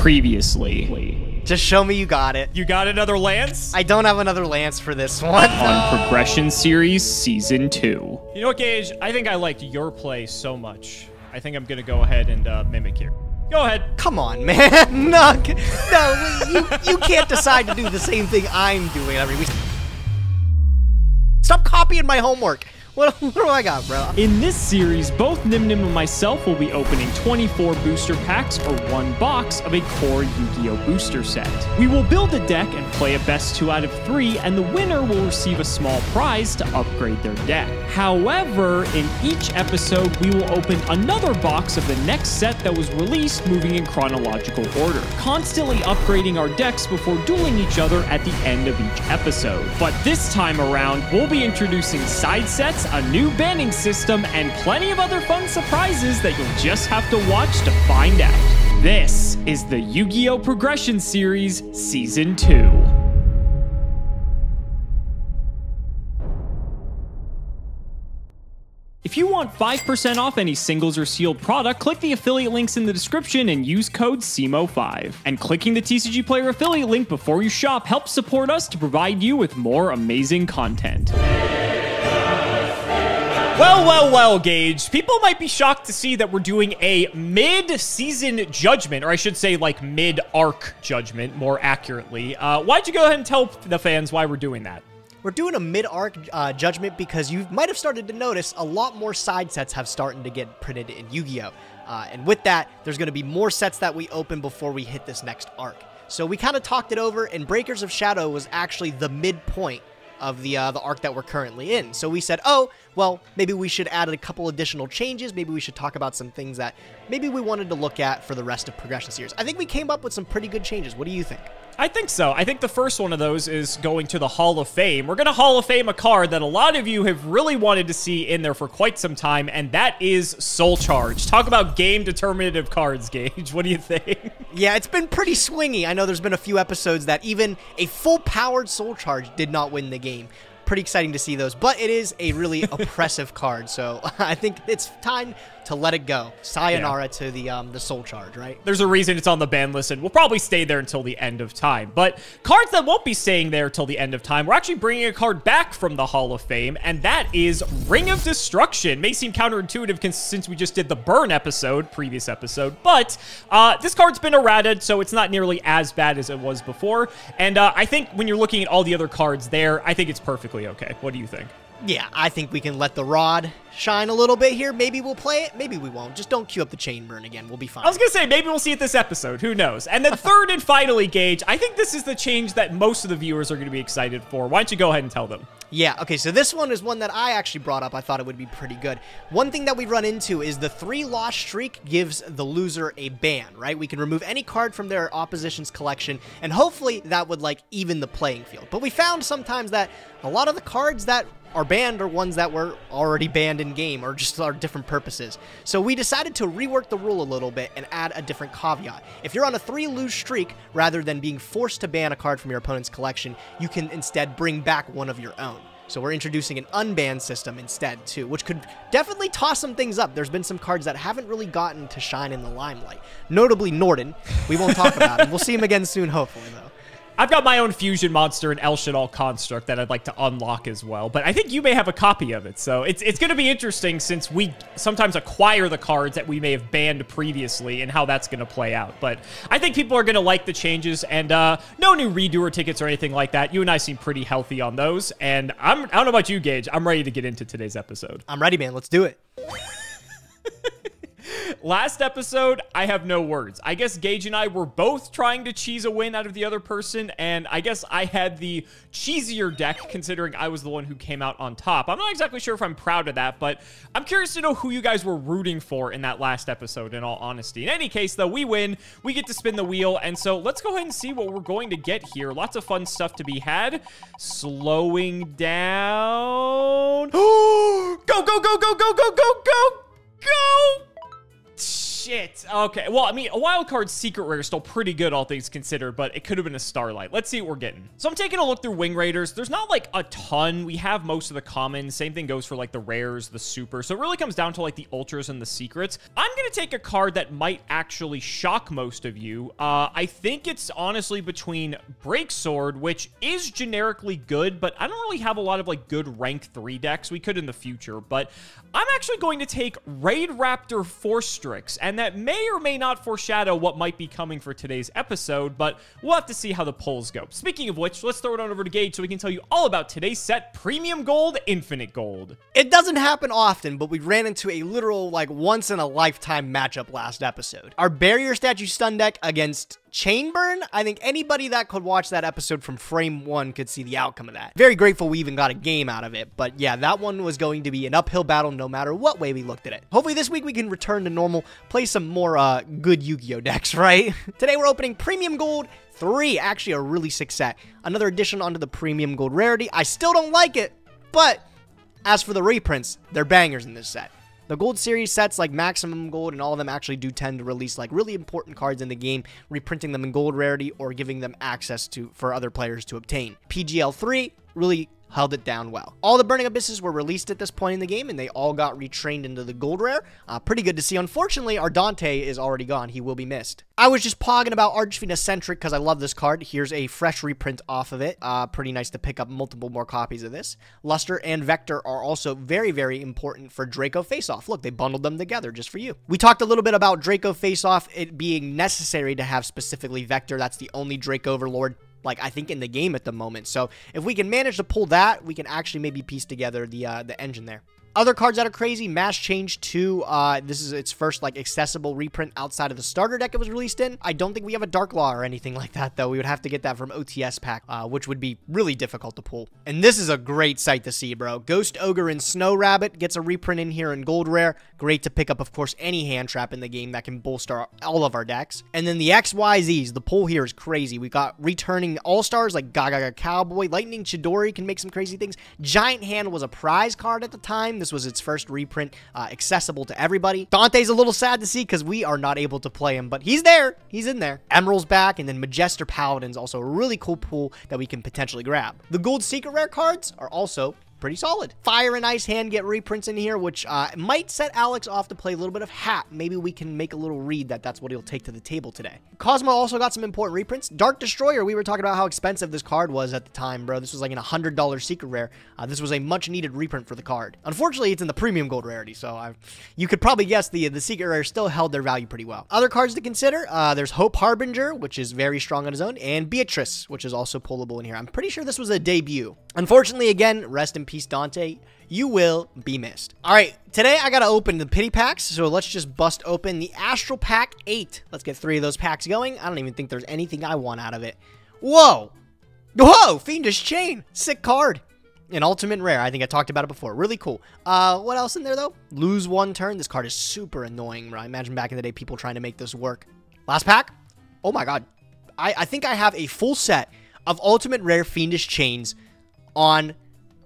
previously. Just show me you got it. You got another lance? I don't have another lance for this one. On Progression Series Season 2. You know what, Gage? I think I liked your play so much. I think I'm gonna go ahead and uh, mimic here. Go ahead. Come on, man. no, no, you, you can't decide to do the same thing I'm doing every week. Stop copying my homework. What, what do I got, bro? In this series, both Nyhmnim and myself will be opening 24 booster packs or one box of a core Yu-Gi-Oh! booster set. We will build a deck and play a best two out of three, and the winner will receive a small prize to upgrade their deck. However, in each episode, we will open another box of the next set that was released moving in chronological order, constantly upgrading our decks before dueling each other at the end of each episode. But this time around, we'll be introducing side sets, a new banning system, and plenty of other fun surprises that you'll just have to watch to find out. This is the Yu Gi Oh! Progression Series Season 2. If you want 5% off any singles or sealed product, click the affiliate links in the description and use code CIMO5. And clicking the TCG Player affiliate link before you shop helps support us to provide you with more amazing content. Well, well, well, Gage. People might be shocked to see that we're doing a mid-season judgment, or I should say, like mid-arc judgment, more accurately. Uh, why'd you go ahead and tell the fans why we're doing that? We're doing a mid-arc uh, judgment because you might have started to notice a lot more side sets have started to get printed in Yu-Gi-Oh! Uh, and with that, there's going to be more sets that we open before we hit this next arc. So we kind of talked it over, and Breakers of Shadow was actually the midpoint of the uh, the arc that we're currently in. So we said, oh, well, maybe we should add a couple additional changes. Maybe we should talk about some things that maybe we wanted to look at for the rest of Progression Series. I think we came up with some pretty good changes. What do you think? I think so. I think the first one of those is going to the Hall of Fame. We're going to Hall of Fame a card that a lot of you have really wanted to see in there for quite some time, and that is Soul Charge. Talk about game determinative cards, Gage. What do you think? Yeah, it's been pretty swingy. I know there's been a few episodes that even a full powered Soul Charge did not win the game pretty exciting to see those. But it is a really oppressive card, so I think it's time to let it go. Sayonara yeah. to the um, the Soul Charge, right? There's a reason it's on the ban list, and we'll probably stay there until the end of time. But cards that won't be staying there till the end of time, we're actually bringing a card back from the Hall of Fame, and that is Ring of Destruction. May seem counterintuitive since we just did the Burn episode, previous episode, but uh, this card's been errated, so it's not nearly as bad as it was before. And uh, I think when you're looking at all the other cards there, I think it's perfectly okay. What do you think? Yeah, I think we can let the rod shine a little bit here. Maybe we'll play it. Maybe we won't. Just don't queue up the chain burn again. We'll be fine. I was going to say, maybe we'll see it this episode. Who knows? And then third and finally, Gage, I think this is the change that most of the viewers are going to be excited for. Why don't you go ahead and tell them? Yeah, okay, so this one is one that I actually brought up. I thought it would be pretty good. One thing that we run into is the three loss streak gives the loser a ban, right? We can remove any card from their opposition's collection, and hopefully that would, like, even the playing field. But we found sometimes that a lot of the cards that are banned are ones that were already banned in game or just are different purposes. So we decided to rework the rule a little bit and add a different caveat. If you're on a three lose streak, rather than being forced to ban a card from your opponent's collection, you can instead bring back one of your own. So we're introducing an unbanned system instead too, which could definitely toss some things up. There's been some cards that haven't really gotten to shine in the limelight, notably Norden. We won't talk about him. We'll see him again soon, hopefully though. I've got my own fusion monster and El Shaddoll construct that I'd like to unlock as well, but I think you may have a copy of it, so it's, it's going to be interesting since we sometimes acquire the cards that we may have banned previously and how that's going to play out. But I think people are going to like the changes, and uh, no new redoer tickets or anything like that. You and I seem pretty healthy on those, and I'm, I don't know about you, Gage. I'm ready to get into today's episode. I'm ready, man. Let's do it. Last episode, I have no words. I guess Gage and I were both trying to cheese a win out of the other person, and I guess I had the cheesier deck considering I was the one who came out on top. I'm not exactly sure if I'm proud of that, but I'm curious to know who you guys were rooting for in that last episode, in all honesty. In any case, though, we win. We get to spin the wheel, and so let's go ahead and see what we're going to get here. Lots of fun stuff to be had. Slowing down. go, go, go, go, go, go, go, go, go! Nuggets shit. Okay. Well, I mean, a wild card secret rare is still pretty good, all things considered, but it could have been a Starlight. Let's see what we're getting. So I'm taking a look through Wing Raiders. There's not like a ton. We have most of the commons. Same thing goes for like the rares, the super. So it really comes down to like the ultras and the secrets. I'm going to take a card that might actually shock most of you. Uh, I think it's honestly between Break Sword, which is generically good, but I don't really have a lot of like good rank three decks. We could in the future, but I'm actually going to take Raidraptor Force Strix, and that may or may not foreshadow what might be coming for today's episode, but we'll have to see how the polls go. Speaking of which, let's throw it on over to Gage so we can tell you all about today's set, Premium Gold, Infinite Gold. It doesn't happen often, but we ran into a literal, like, once in a lifetime matchup last episode. Our Barrier Statue Stun deck against Chainburn, I think anybody that could watch that episode from frame one could see the outcome of that. Very grateful we even got a game out of it, but yeah, that one was going to be an uphill battle no matter what way we looked at it. Hopefully this week we can return to normal, play some more uh, good Yu-Gi-Oh decks, right? Today we're opening Premium Gold 3, actually a really sick set. Another addition onto the Premium Gold rarity. I still don't like it, but as for the reprints, they're bangers in this set. The gold series sets like Maximum Gold and all of them actually do tend to release like really important cards in the game, reprinting them in gold rarity or giving them access to for other players to obtain. PGL 3 really held it down well. All the Burning Abysses were released at this point in the game, and they all got retrained into the Gold Rare. Uh, pretty good to see. Unfortunately, our Dante is already gone. He will be missed. I was just pogging about Archfiend Eccentric because I love this card. Here's a fresh reprint off of it. Uh, pretty nice to pick up multiple more copies of this. Luster and Vector are also very, very important for Draco Face-Off. Look, they bundled them together just for you. We talked a little bit about Draco Face-Off, it being necessary to have specifically Vector. That's the only Dracoverlord like I think in the game at the moment. So if we can manage to pull that, we can actually maybe piece together the uh, the engine there. Other cards that are crazy, Mass Change 2. Uh, this is its first like accessible reprint outside of the starter deck it was released in. I don't think we have a Dark Law or anything like that though. We would have to get that from OTS pack, uh, which would be really difficult to pull. And this is a great sight to see, bro. Ghost Ogre and Snow Rabbit gets a reprint in here in Gold Rare. Great to pick up, of course, any hand trap in the game that can bolster all of our decks. And then the XYZs, the pull here is crazy. We got returning All-Stars like Gagaga Cowboy. Lightning Chidori can make some crazy things. Giant Hand was a prize card at the time. This was its first reprint, uh, accessible to everybody. Dante's a little sad to see because we are not able to play him, but he's there. He's in there. Emerald's back, and then Majester Paladin's also a really cool pool that we can potentially grab. The gold secret rare cards are also pretty solid. Fire and Ice Hand get reprints in here, which uh, might set Alex off to play a little bit of Hat. Maybe we can make a little read that that's what he'll take to the table today. Kozmo also got some important reprints. Dark Destroyer, we were talking about how expensive this card was at the time, bro. This was like an $100 secret rare. Uh, this was a much needed reprint for the card. Unfortunately, it's in the premium gold rarity, so I, you could probably guess the, the secret rare still held their value pretty well. Other cards to consider, uh, there's Hope Harbinger, which is very strong on his own, and Beatrice, which is also pullable in here. I'm pretty sure this was a debut. Unfortunately, again, rest in peace, Dante. You will be missed. All right, today I got to open the pity packs, so let's just bust open the Astral Pack 8. Let's get three of those packs going. I don't even think there's anything I want out of it. Whoa! Whoa! Fiendish Chain! Sick card. An ultimate rare. I think I talked about it before. Really cool. Uh, what else in there, though? Lose one turn. This card is super annoying, I imagine back in the day people trying to make this work. Last pack? Oh my god. I, I think I have a full set of ultimate rare Fiendish Chains on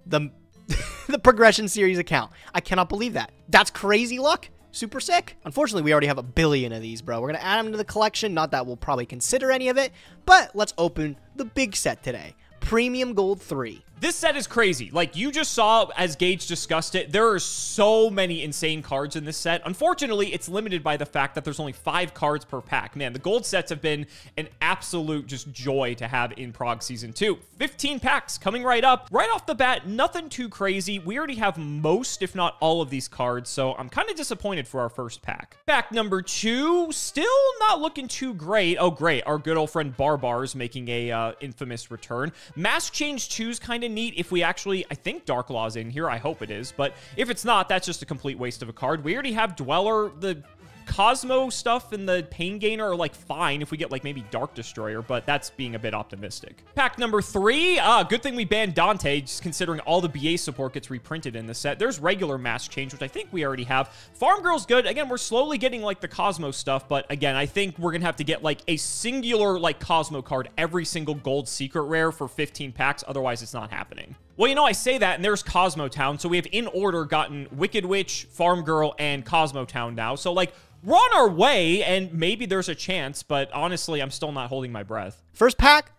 the the progression series account. I cannot believe that. That's crazy luck. Super sick. Unfortunately, we already have a billion of these, bro. We're going to add them to the collection. Not that we'll probably consider any of it, but let's open the big set today. Premium Gold 3. This set is crazy. Like you just saw as Gage discussed it, there are so many insane cards in this set. Unfortunately, it's limited by the fact that there's only five cards per pack. Man, the gold sets have been an absolute just joy to have in Prog Season 2. 15 packs coming right up. Right off the bat, nothing too crazy. We already have most, if not all of these cards, so I'm kind of disappointed for our first pack. Pack number two, still not looking too great. Oh, great. Our good old friend Barbar's making a uh, infamous return. Mask Change 2's kind of neat if we actually, I think Dark Law's in here. I hope it is. But if it's not, that's just a complete waste of a card. We already have Dweller, the Kozmo stuff and the Pain Gainer are like fine if we get like maybe Dark Destroyer, but that's being a bit optimistic. Pack number three. Ah, good thing we banned Dante, just considering all the BA support gets reprinted in the set. There's regular mask change, which I think we already have. Farm Girl's good. Again, we're slowly getting like the Kozmo stuff, but again, I think we're gonna have to get like a singular like Kozmo card every single gold secret rare for 15 packs. Otherwise, it's not happening. Well, you know, I say that, and there's Kozmo Town. So we have in order gotten Wicked Witch, Farm Girl, and Kozmo Town now. So, like, we're on our way, and maybe there's a chance, but honestly, I'm still not holding my breath. First pack,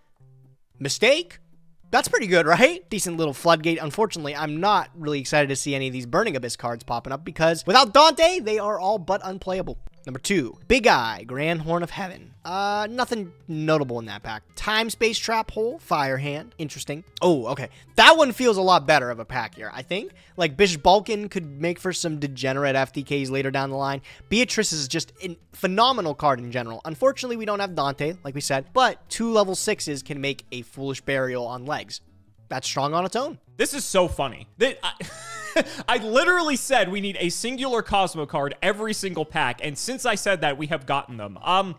mistake. That's pretty good, right? Decent little floodgate. Unfortunately, I'm not really excited to see any of these Burning Abyss cards popping up because without Dante, they are all but unplayable. Number two, Big Eye, Grand Horn of Heaven. Uh, nothing notable in that pack. Time Space Trap Hole, Fire Hand. Interesting. Oh, okay. That one feels a lot better of a pack here, I think. Like, Bish Balkan could make for some degenerate FDKs later down the line. Beatrice is just a phenomenal card in general. Unfortunately, we don't have Dante, like we said, but two level sixes can make a Foolish Burial on legs. That's strong on its own. This is so funny. I, I literally said we need a singular Kozmo card every single pack, and since I said that, we have gotten them. Um,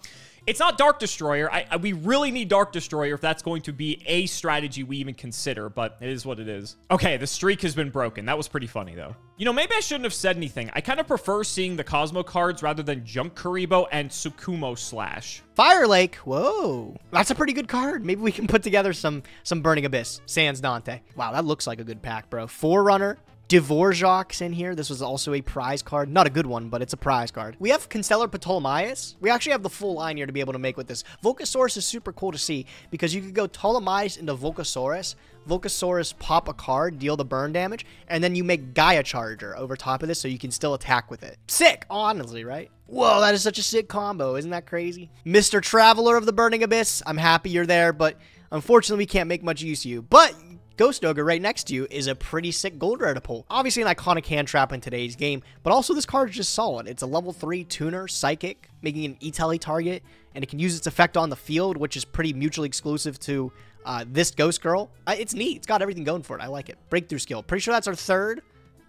it's not Dark Destroyer. I, I, we really need Dark Destroyer if that's going to be a strategy we even consider, but it is what it is. Okay, the streak has been broken. That was pretty funny, though. You know, maybe I shouldn't have said anything. I kind of prefer seeing the Kozmo cards rather than Junk Kuriboh and Tsukumo Slash. Fire Lake, whoa. That's a pretty good card. Maybe we can put together some some Burning Abyss. Sans Dante. Wow, that looks like a good pack, bro. Forerunner, Dvorak's in here. This was also a prize card. Not a good one, but it's a prize card. We have Constellar Ptolemaeus. We actually have the full line here to be able to make with this. Volcasaurus is super cool to see because you could go Ptolemaeus into Volcasaurus, Volcasaurus pop a card, deal the burn damage, and then you make Gaia Charger over top of this so you can still attack with it. Sick, honestly, right? Whoa, that is such a sick combo. Isn't that crazy? Mr. Traveler of the Burning Abyss, I'm happy you're there, but unfortunately we can't make much use of you. But Ghost Ogre right next to you is a pretty sick gold rare to pull. Obviously an iconic hand trap in today's game, but also this card is just solid. It's a level 3 tuner, psychic, making an E-Tele target, and it can use its effect on the field, which is pretty mutually exclusive to uh, this Ghost Girl. Uh, it's neat. It's got everything going for it. I like it. Breakthrough skill. Pretty sure that's our third.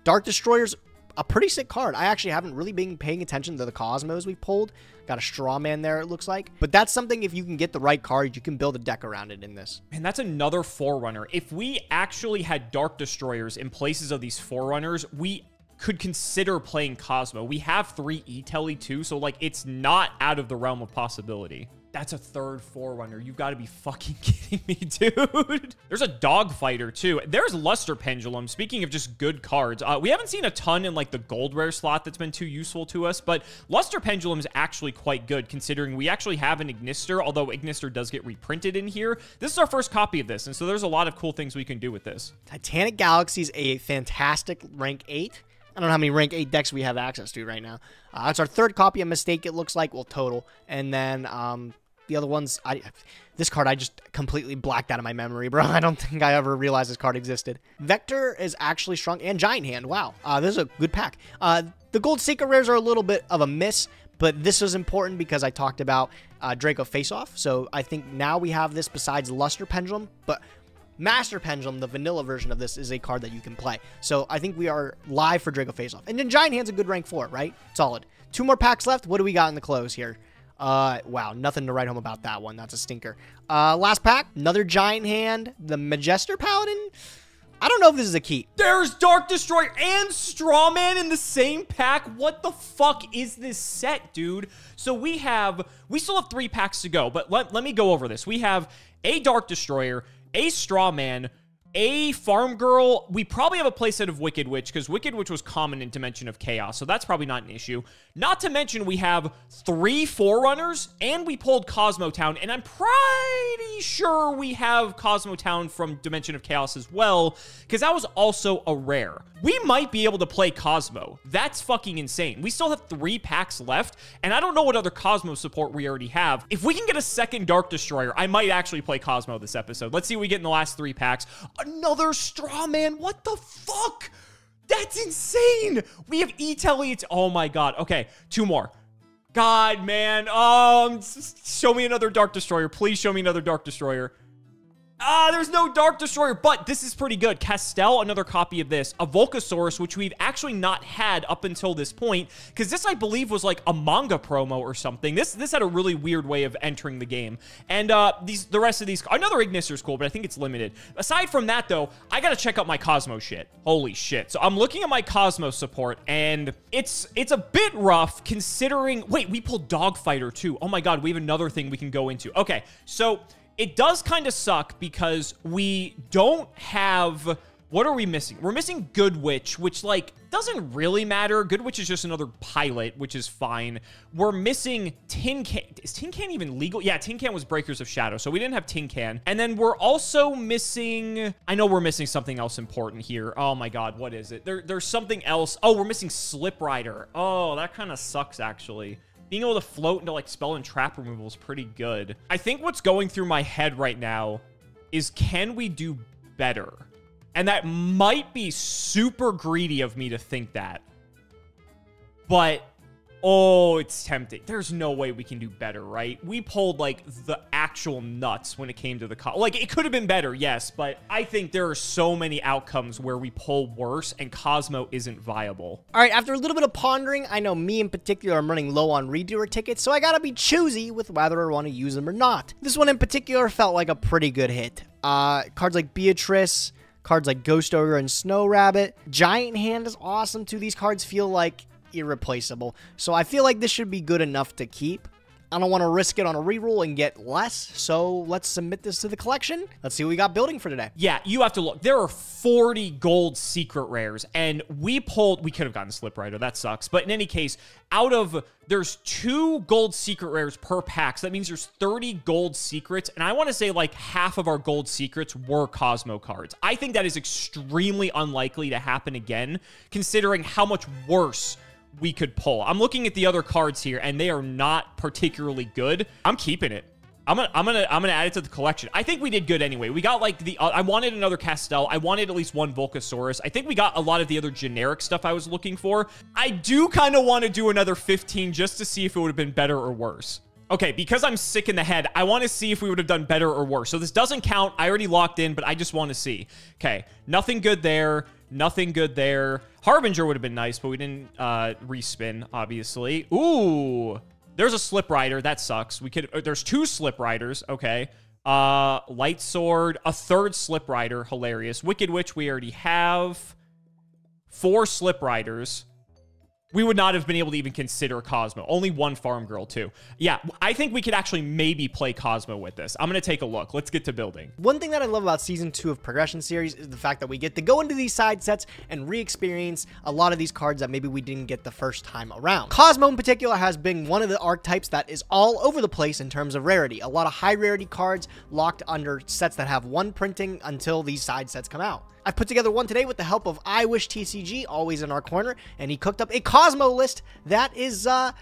Dark Destroyer's a pretty sick card. I actually haven't really been paying attention to the Kozmos we've pulled. Got a straw man there, it looks like. But that's something, if you can get the right card, you can build a deck around it in this. And that's another Forerunner. If we actually had Dark Destroyers in places of these Forerunners, we could consider playing Kozmo. We have three E-Tele too, so like it's not out of the realm of possibility. That's a third Forerunner. You've got to be fucking kidding me, dude. There's a Dog Fighter, too. There's Luster Pendulum. Speaking of just good cards, uh, we haven't seen a ton in, like, the Gold Rare slot that's been too useful to us, but Luster Pendulum is actually quite good, considering we actually have an Ignister, although Ignister does get reprinted in here. This is our first copy of this, and so there's a lot of cool things we can do with this. Titanic Galaxy is a fantastic rank 8. I don't know how many rank 8 decks we have access to right now. Uh, it's our third copy of Mistake, it looks like, well, total. And then um, the other ones, I this card I just completely blacked out of my memory, bro. I don't think I ever realized this card existed. Vector is actually strong, and Giant Hand, wow. Uh, this is a good pack. Uh, the Gold Secret Rares are a little bit of a miss, but this is important because I talked about uh, Draco Face Off, so I think now we have this besides Luster Pendulum, but Master Pendulum, the vanilla version of this, is a card that you can play. So I think we are live for Draco Face Off. And then Giant Hand's a good rank 4, right? Solid. Two more packs left. What do we got in the close here? Uh, wow, nothing to write home about that one. That's a stinker. Uh, last pack, another Giant Hand, the Majester Paladin. I don't know if this is a key. There's Dark Destroyer and Strawman in the same pack. What the fuck is this set, dude? So we have, we still have three packs to go, but let, let me go over this. We have a Dark Destroyer, a Strawman, a Farm Girl. We probably have a playset of Wicked Witch because Wicked Witch was common in Dimension of Chaos, so that's probably not an issue. Not to mention we have three Forerunners and we pulled Kozmo Town, and I'm pretty sure we have Kozmo Town from Dimension of Chaos as well because that was also a rare. We might be able to play Kozmo. That's fucking insane. We still have three packs left, and I don't know what other Kozmo support we already have. If we can get a second Dark Destroyer, I might actually play Kozmo this episode. Let's see what we get in the last three packs. Another Straw Man. What the fuck? That's insane. We have E-Tele. It's, oh my God. Okay, two more. God, man. Um, show me another Dark Destroyer. Please show me another Dark Destroyer. Ah, there's no Dark Destroyer, but this is pretty good. Castel, another copy of this. A Volcasaurus, which we've actually not had up until this point, because this, I believe, was like a manga promo or something. This this had a really weird way of entering the game. And uh, these the rest of these, another Ignister's cool, but I think it's limited. Aside from that, though, I gotta check out my Kozmo shit. Holy shit. So I'm looking at my Kozmo support, and it's it's a bit rough considering... Wait, we pulled Dogfighter, too. Oh my god, we have another thing we can go into. Okay, so it does kind of suck because we don't have What are we missing? We're missing Good Witch, which, like, doesn't really matter. Good Witch is just another pilot, which is fine. We're missing Tin Can. Is Tin Can even legal? Yeah, Tin Can was Breakers of Shadow, so we didn't have Tin Can. And then we're also missing... I know we're missing something else important here. Oh my god, what is it? There, there's something else. Oh, we're missing Slip Rider. Oh, that kind of sucks, actually being able to float into like spell and trap removal is pretty good. I think what's going through my head right now is can we do better? And that might be super greedy of me to think that. But Oh, it's tempting. There's no way we can do better, right? We pulled like the actual nuts when it came to the co- like it could have been better, yes, but I think there are so many outcomes where we pull worse and Kozmo isn't viable. All right, after a little bit of pondering, I know me in particular I'm running low on redoer tickets, so I gotta be choosy with whether I want to use them or not. This one in particular felt like a pretty good hit. Uh, cards like Beatrice, cards like Ghost Ogre and Snow Rabbit. Giant Hand is awesome too. These cards feel like irreplaceable. So I feel like this should be good enough to keep. I don't want to risk it on a reroll and get less, so let's submit this to the collection. Let's see what we got building for today. Yeah, you have to look. There are 40 gold secret rares, and we pulled, we could have gotten Slip Rider, that sucks. But in any case, out of, there's two gold secret rares per pack, so that means there's 30 gold secrets, and I want to say like half of our gold secrets were Kozmo cards. I think that is extremely unlikely to happen again, considering how much worse we could pull. I'm looking at the other cards here, and they are not particularly good. I'm keeping it. I'm gonna, I'm gonna, I'm gonna add it to the collection. I think we did good anyway. We got like the, uh, I wanted another Castel. I wanted at least one Volcasaurus. I think we got a lot of the other generic stuff I was looking for. I do kind of want to do another 15 just to see if it would have been better or worse. Okay, because I'm sick in the head, I want to see if we would have done better or worse. So this doesn't count. I already locked in, but I just want to see. Okay, nothing good there. Nothing good there. Harbinger would have been nice, but we didn't uh, respin, obviously. Ooh, there's a Slip Rider. That sucks. We could. Uh, there's two Slip Riders. Okay. Uh, Light Sword, a third Slip Rider. Hilarious. Wicked Witch, we already have. Four Slip Riders we would not have been able to even consider Kozmo. Only one farm girl, too. Yeah, I think we could actually maybe play Kozmo with this. I'm going to take a look. Let's get to building. One thing that I love about Season 2 of Progression Series is the fact that we get to go into these side sets and re-experience a lot of these cards that maybe we didn't get the first time around. Kozmo in particular has been one of the archetypes that is all over the place in terms of rarity. A lot of high rarity cards locked under sets that have one printing until these side sets come out. I put together one today with the help of I Wish TCG, always in our corner, and he cooked up a Kozmo list that is, uh,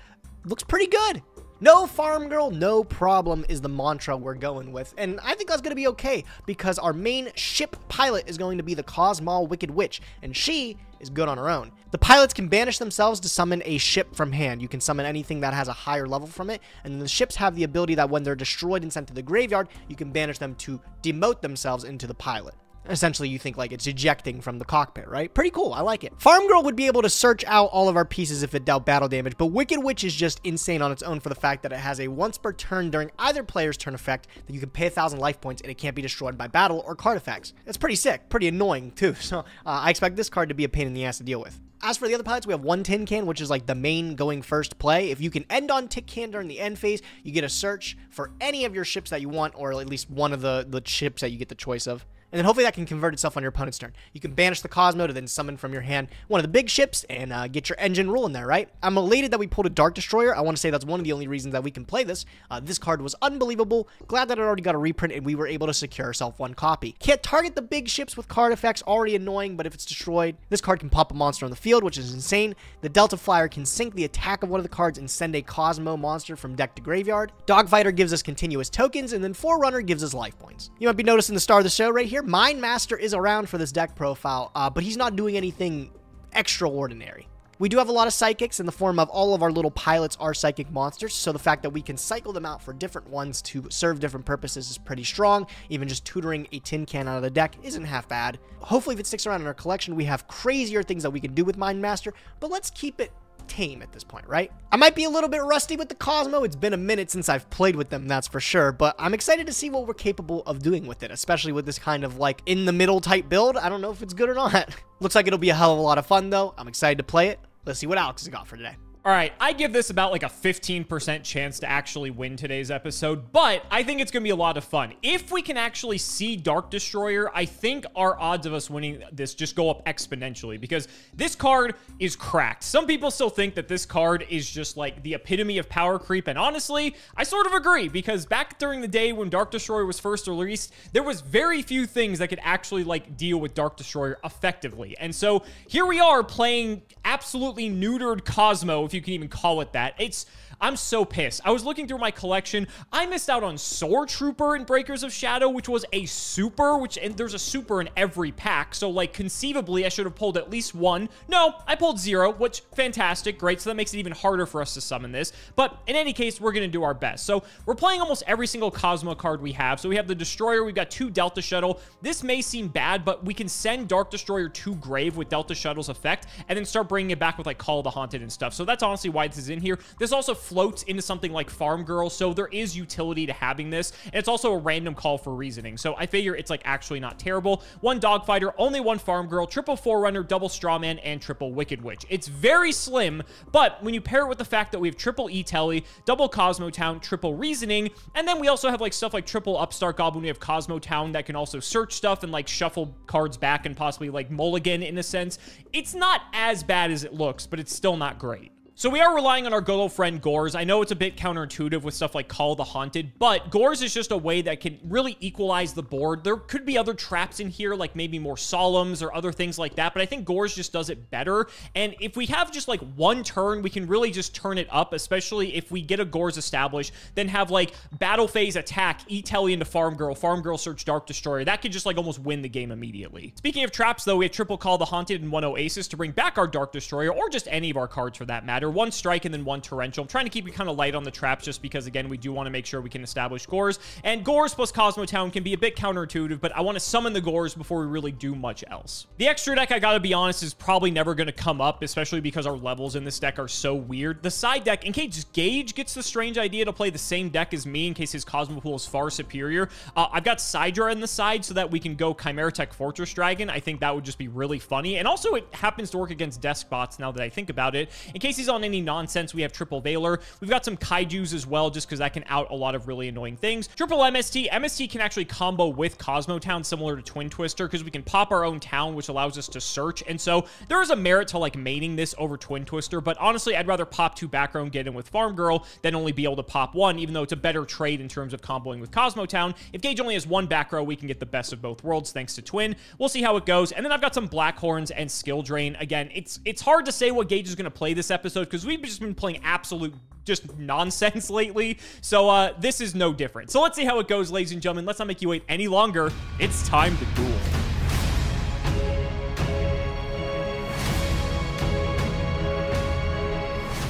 looks pretty good. No farm girl, no problem is the mantra we're going with. And I think that's going to be okay because our main ship pilot is going to be the Kozmo Wicked Witch, and she is good on her own. The pilots can banish themselves to summon a ship from hand. You can summon anything that has a higher level from it, and the ships have the ability that when they're destroyed and sent to the graveyard, you can banish them to demote themselves into the pilot essentially you think like it's ejecting from the cockpit, right? Pretty cool. I like it. Farm Girl would be able to search out all of our pieces if it dealt battle damage, but Wicked Witch is just insane on its own for the fact that it has a once per turn during either player's turn effect that you can pay a thousand life points and it can't be destroyed by battle or card effects. It's pretty sick, pretty annoying too. So uh, I expect this card to be a pain in the ass to deal with. As for the other pilots, we have one tin can, which is like the main going first play. If you can end on tin can during the end phase, you get a search for any of your ships that you want, or at least one of the, the ships that you get the choice of and then hopefully that can convert itself on your opponent's turn. You can banish the Kozmo to then summon from your hand one of the big ships and uh, get your engine rolling there, right? I'm elated that we pulled a Dark Destroyer. I want to say that's one of the only reasons that we can play this. Uh, this card was unbelievable. Glad that it already got a reprint and we were able to secure ourselves one copy. Can't target the big ships with card effects, already annoying, but if it's destroyed, this card can pop a monster on the field, which is insane. The Delta Flyer can sink the attack of one of the cards and send a Kozmo monster from deck to graveyard. Dogfighter gives us continuous tokens, and then Forerunner gives us life points. You might be noticing the star of the show right here. Mind Master is around for this deck profile, uh, but he's not doing anything extraordinary. We do have a lot of psychics in the form of all of our little pilots are psychic monsters, so the fact that we can cycle them out for different ones to serve different purposes is pretty strong. Even just tutoring a tin can out of the deck isn't half bad. Hopefully if it sticks around in our collection, we have crazier things that we can do with Mind Master, but let's keep it tame at this point, right? I might be a little bit rusty with the Kozmo. It's been a minute since I've played with them, that's for sure, but I'm excited to see what we're capable of doing with it, especially with this kind of like in the middle type build. I don't know if it's good or not. Looks like it'll be a hell of a lot of fun though. I'm excited to play it. Let's see what Alex has got for today. All right, I give this about like a 15% chance to actually win today's episode, but I think it's going to be a lot of fun. If we can actually see Dark Destroyer, I think our odds of us winning this just go up exponentially because this card is cracked. Some people still think that this card is just like the epitome of power creep, and honestly, I sort of agree because back during the day when Dark Destroyer was first released, there was very few things that could actually like deal with Dark Destroyer effectively. And so here we are playing absolutely neutered Kozmo, you can even call it that. It's I'm so pissed. I was looking through my collection. I missed out on Soartrooper in Breakers of Shadow, which was a super, which and there's a super in every pack. So like conceivably, I should have pulled at least one. No, I pulled zero, which fantastic, great. So that makes it even harder for us to summon this. But in any case, we're gonna do our best. So we're playing almost every single Kozmo card we have. So we have the Destroyer, we've got two Delta Shuttle. This may seem bad, but we can send Dark Destroyer to Grave with Delta Shuttle's effect, and then start bringing it back with like Call of the Haunted and stuff. So that's honestly why this is in here. This also floats into something like Farm Girl, so there is utility to having this. And it's also a random call for reasoning. So I figure it's like actually not terrible. One Dogfighter, only one Farm Girl, triple Forerunner, double Strawman, and triple Wicked Witch. It's very slim, but when you pair it with the fact that we have triple E-Telly, double Kozmo Town, triple Reasoning, and then we also have like stuff like triple Upstart Goblin, we have Kozmo Town that can also search stuff and like shuffle cards back and possibly like mulligan in a sense. It's not as bad as it looks, but it's still not great. So we are relying on our good old friend Gorz. I know it's a bit counterintuitive with stuff like Call the Haunted, but Gorz is just a way that can really equalize the board. There could be other traps in here, like maybe more Solemns or other things like that, but I think Gorz just does it better. And if we have just like one turn, we can really just turn it up, especially if we get a Gorz established, then have like Battle Phase attack, E-Telly into Farm Girl, Farm Girl search Dark Destroyer. That could just like almost win the game immediately. Speaking of traps, though, we have triple Call the Haunted and one Oasis to bring back our Dark Destroyer, or just any of our cards for that matter one strike and then one torrential. I'm trying to keep it kind of light on the traps just because, again, we do want to make sure we can establish Gorz. And Gorz plus Kozmo Town can be a bit counterintuitive, but I want to summon the Gorz before we really do much else. The extra deck, I gotta be honest, is probably never going to come up, especially because our levels in this deck are so weird. The side deck, in case Gage gets the strange idea to play the same deck as me in case his Kozmo Pool is far superior, uh, I've got Sidra in the side so that we can go Chimera Tech Fortress Dragon. I think that would just be really funny. And also, it happens to work against desk bots now that I think about it. In case he's on any nonsense, we have Triple Veiler. We've got some Kaijus as well, just because that can out a lot of really annoying things. Triple MST. MST can actually combo with Kozmo Town, similar to Twin Twister, because we can pop our own town, which allows us to search. And so there is a merit to like mating this over Twin Twister, but honestly, I'd rather pop two back row and get in with Farm Girl than only be able to pop one, even though it's a better trade in terms of comboing with Kozmo Town. If Gage only has one back row, we can get the best of both worlds thanks to Twin. We'll see how it goes. And then I've got some Black Horns and Skill Drain. Again, it's it's hard to say what Gage is going to play this episode because we've just been playing absolute just nonsense lately. So uh, this is no different. So let's see how it goes, ladies and gentlemen. Let's not make you wait any longer. It's time to duel.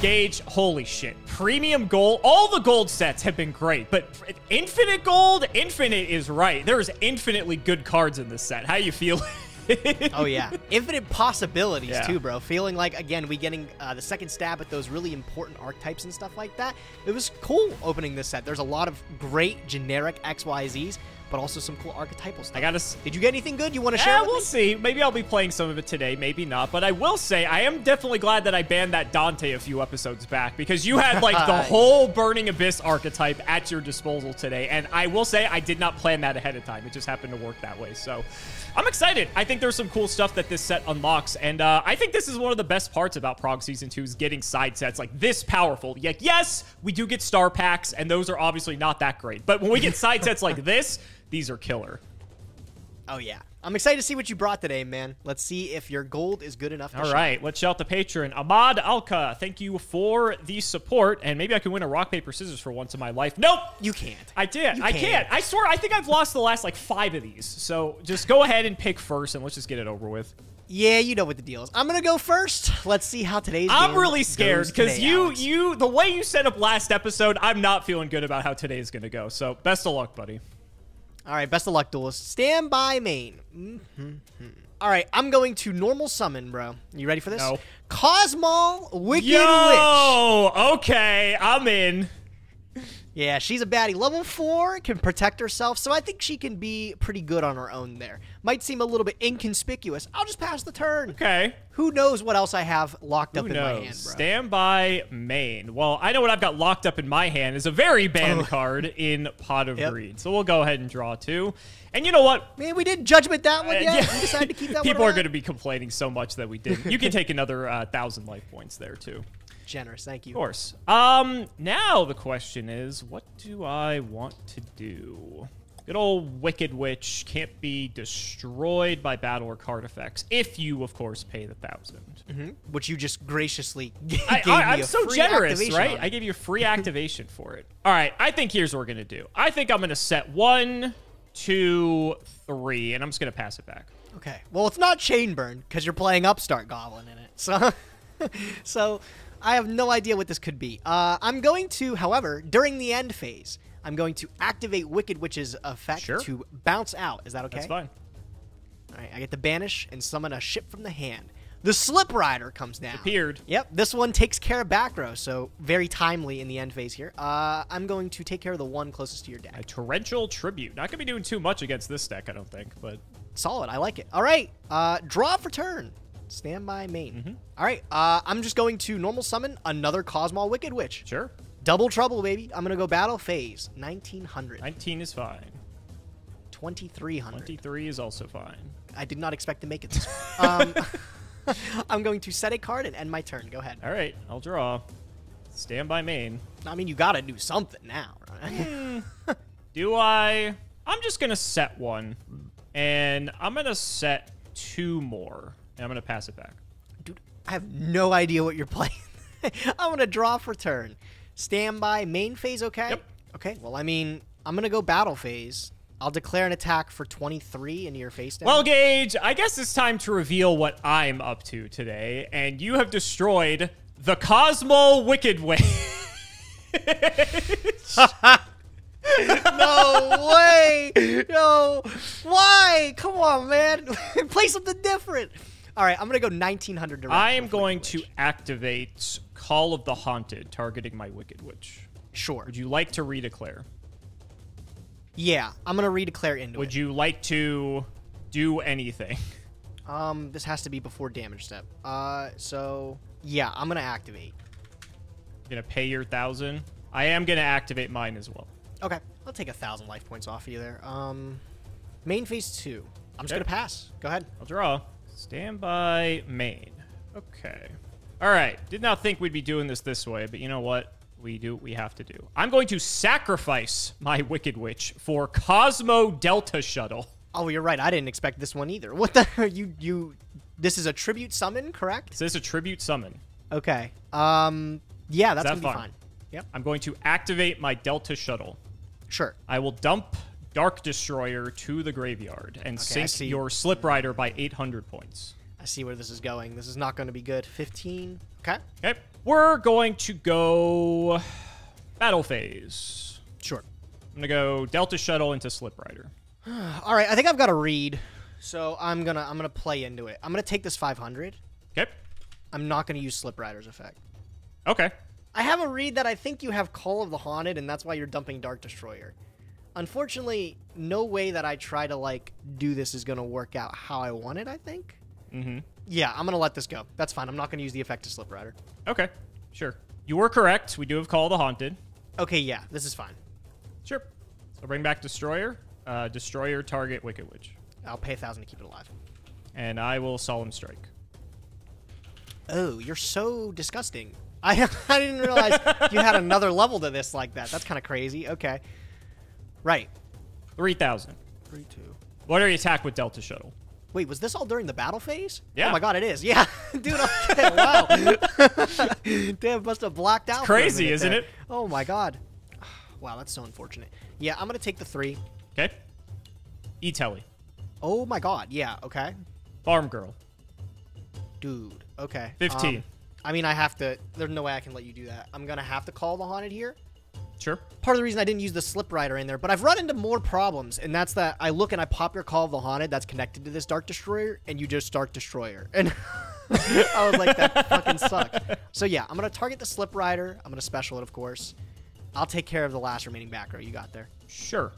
Gage, holy shit. Premium gold, all the gold sets have been great, but infinite gold, infinite is right. There's infinitely good cards in this set. How you feel? oh yeah, infinite possibilities Yeah. too, bro. Feeling like again we getting uh, the second stab at those really important archetypes and stuff like that. It was cool opening this set. There's a lot of great generic XYZs, but also some cool archetypal stuff. I gotta. s- Did you get anything good you want to share? Yeah, we'll me? see. Maybe I'll be playing some of it today, maybe not. But I will say, I am definitely glad that I banned that Dante a few episodes back because you had like the whole Burning Abyss archetype at your disposal today. And I will say, I did not plan that ahead of time. It just happened to work that way. So I'm excited. I think there's some cool stuff that this set unlocks. And uh, I think this is one of the best parts about Prog Season 2 is getting side sets like this powerful. Like, yes, we do get star packs, and those are obviously not that great. But when we get side sets like this, these are killer. Oh yeah, I'm excited to see what you brought today, man. Let's see if your gold is good enough. To All shine. right, let's shout the patron. Ahmad Alka, thank you for the support. And maybe I can win a rock, paper, scissors for once in my life. Nope. you can't. I did. You I can't. can't. I swear, I think I've lost the last like five of these. So just go ahead and pick first and let's just get it over with. Yeah, you know what the deal is. I'm gonna go first. Let's see how today's. I'm really scared because you, Alex. you, the way you set up last episode, I'm not feeling good about how today's going to go. So best of luck, buddy. All right, best of luck, duelist. Stand by main. Mhm. All right, I'm going to normal summon, bro. You ready for this? No. Kozmo Wicked Witch. Yo, okay, I'm in. Yeah, she's a baddie. Level 4 can protect herself, so I think she can be pretty good on her own there. Might seem a little bit inconspicuous. I'll just pass the turn. Okay. Who knows what else I have locked up Who in my hand, bro. Standby main. Well, I know what I've got locked up in my hand is a very banned card in Pot of Yep. Greed. So we'll go ahead and draw two. And you know what? Man, we didn't judgment that one Uh, yet. We decided to keep that one. People are going to be complaining so much that we didn't. You can take another uh, thousand life points there too. Generous, thank you. Of course. Um, now the question is, what do I want to do? Good old Wicked Witch can't be destroyed by battle or card effects if you, of course, pay the 1000 Which you just graciously gave I, me I, am so generous, right? I gave you a free activation for it. All right, I think here's what we're gonna do. I think I'm gonna set one, two, three, and I'm just gonna pass it back. Okay. Well, it's not Chainburn because you're playing Upstart Goblin in it. So, so I have no idea what this could be. Uh, I'm going to, however, during the end phase, I'm going to activate Wicked Witch's effect Sure. to bounce out. Is that okay? That's fine. All right. I get to banish and summon a ship from the hand. The Slip Rider comes down. Appeared. Yep, this one takes care of back row, so very timely in the end phase here. Uh, I'm going to take care of the one closest to your deck. A torrential tribute. Not gonna be doing too much against this deck, I don't think, but Solid. I like it. All right. Uh, draw for turn. Stand by main. All right. Uh, I'm just going to normal summon another Kozmoll Wicked Witch. sure. Double trouble, baby. I'm going to go battle phase. 1900. 19 is fine. 2300. 23 is also fine. I did not expect to make it this um, I'm going to set a card and end my turn. Go ahead. All right, I'll draw. Stand by main. I mean, you got to do something now, right? Do I? I'm just gonna set one, and I'm gonna set two more, and I'm gonna pass it back. Dude, I have no idea what you're playing. I'm going to draw for turn. Standby, main phase, okay? Yep. Okay, well, I mean, I'm going to go battle phase. I'll declare an attack for 23 into your face down. Well, Gage, I guess it's time to reveal what I'm up to today, and you have destroyed the Kozmo Wicked Way. no way! No! Why? Come on, man! Play something different! Alright, I'm gonna go 1900 direct. I am going to activate Call of the Haunted, targeting my Wicked Witch. Sure. Would you like to redeclare? Yeah, I'm gonna redeclare into Would it. you like to do anything? Um, this has to be before damage step. Uh, so yeah, I'm gonna activate. You're gonna pay your thousand? I am gonna activate mine as well. Okay, I'll take a thousand life points off of you there. Um, main phase two. I'm just gonna pass. Go ahead. I'll draw. Stand by main. Okay. All right. Did not think we'd be doing this this way, but you know what? We do what we have to do. I'm going to sacrifice my Wicked Witch for Kozmo Delta Shuttle. Oh, you're right. I didn't expect this one either. What the? You you. This is a tribute summon, correct? Is this is a tribute summon? Okay. Um. Yeah, that's that gonna be fine? fine. Yep. I'm going to activate my Delta Shuttle. Sure. I will dump Dark Destroyer to the graveyard and I sink your Slip Rider by 800 points. I see where this is going. This is not going to be good. 15. Okay. Okay. We're going to go battle phase. Sure. I'm gonna go Delta Shuttle into Slip Rider. All right. I think I've got a read. So I'm gonna I'm gonna play into it. I'm gonna take this 500. Okay. I'm not gonna use Slip Rider's effect. Okay. I have a read that I think you have Call of the Haunted, and that's why you're dumping Dark Destroyer. Unfortunately, no way that I try to like do this is gonna work out how I want it. I think. Mm-hmm. Yeah, I'm gonna let this go. That's fine. I'm not gonna use the effect of Slip Rider. Okay. Sure. You were correct. We do have Call of the Haunted. Okay, yeah, this is fine. Sure. So bring back Destroyer. Uh, Destroyer target Wicked Witch. I'll pay a thousand to keep it alive. And I will Solemn Strike. Oh, you're so disgusting. I I didn't realize you had another level to this like that. That's kind of crazy. Okay. Right. 3,000. Three, two. What are you attack with Delta Shuttle? Wait, was this all during the battle phase? Yeah. Oh my god, it is. Yeah, dude. Okay, wow. Damn, must have blocked out. for a crazy, isn't there. it? Oh my god. Wow, that's so unfortunate. Yeah, I'm gonna take the three. Okay. E-Telly. Oh my god. Yeah. Okay. Farm Girl. Dude. Okay. 15. Um, I mean, I have to. There's no way I can let you do that. I'm gonna have to call the haunted here. Sure. part of the reason I didn't use the slip rider in there, but I've run into more problems, and that's that I look and I pop your Call of the Haunted that's connected to this Dark Destroyer, and you just Dark Destroyer. And I was like, that fucking sucks. So yeah, I'm gonna target the slip rider. I'm gonna special it, of course. I'll take care of the last remaining back row you got there. Sure.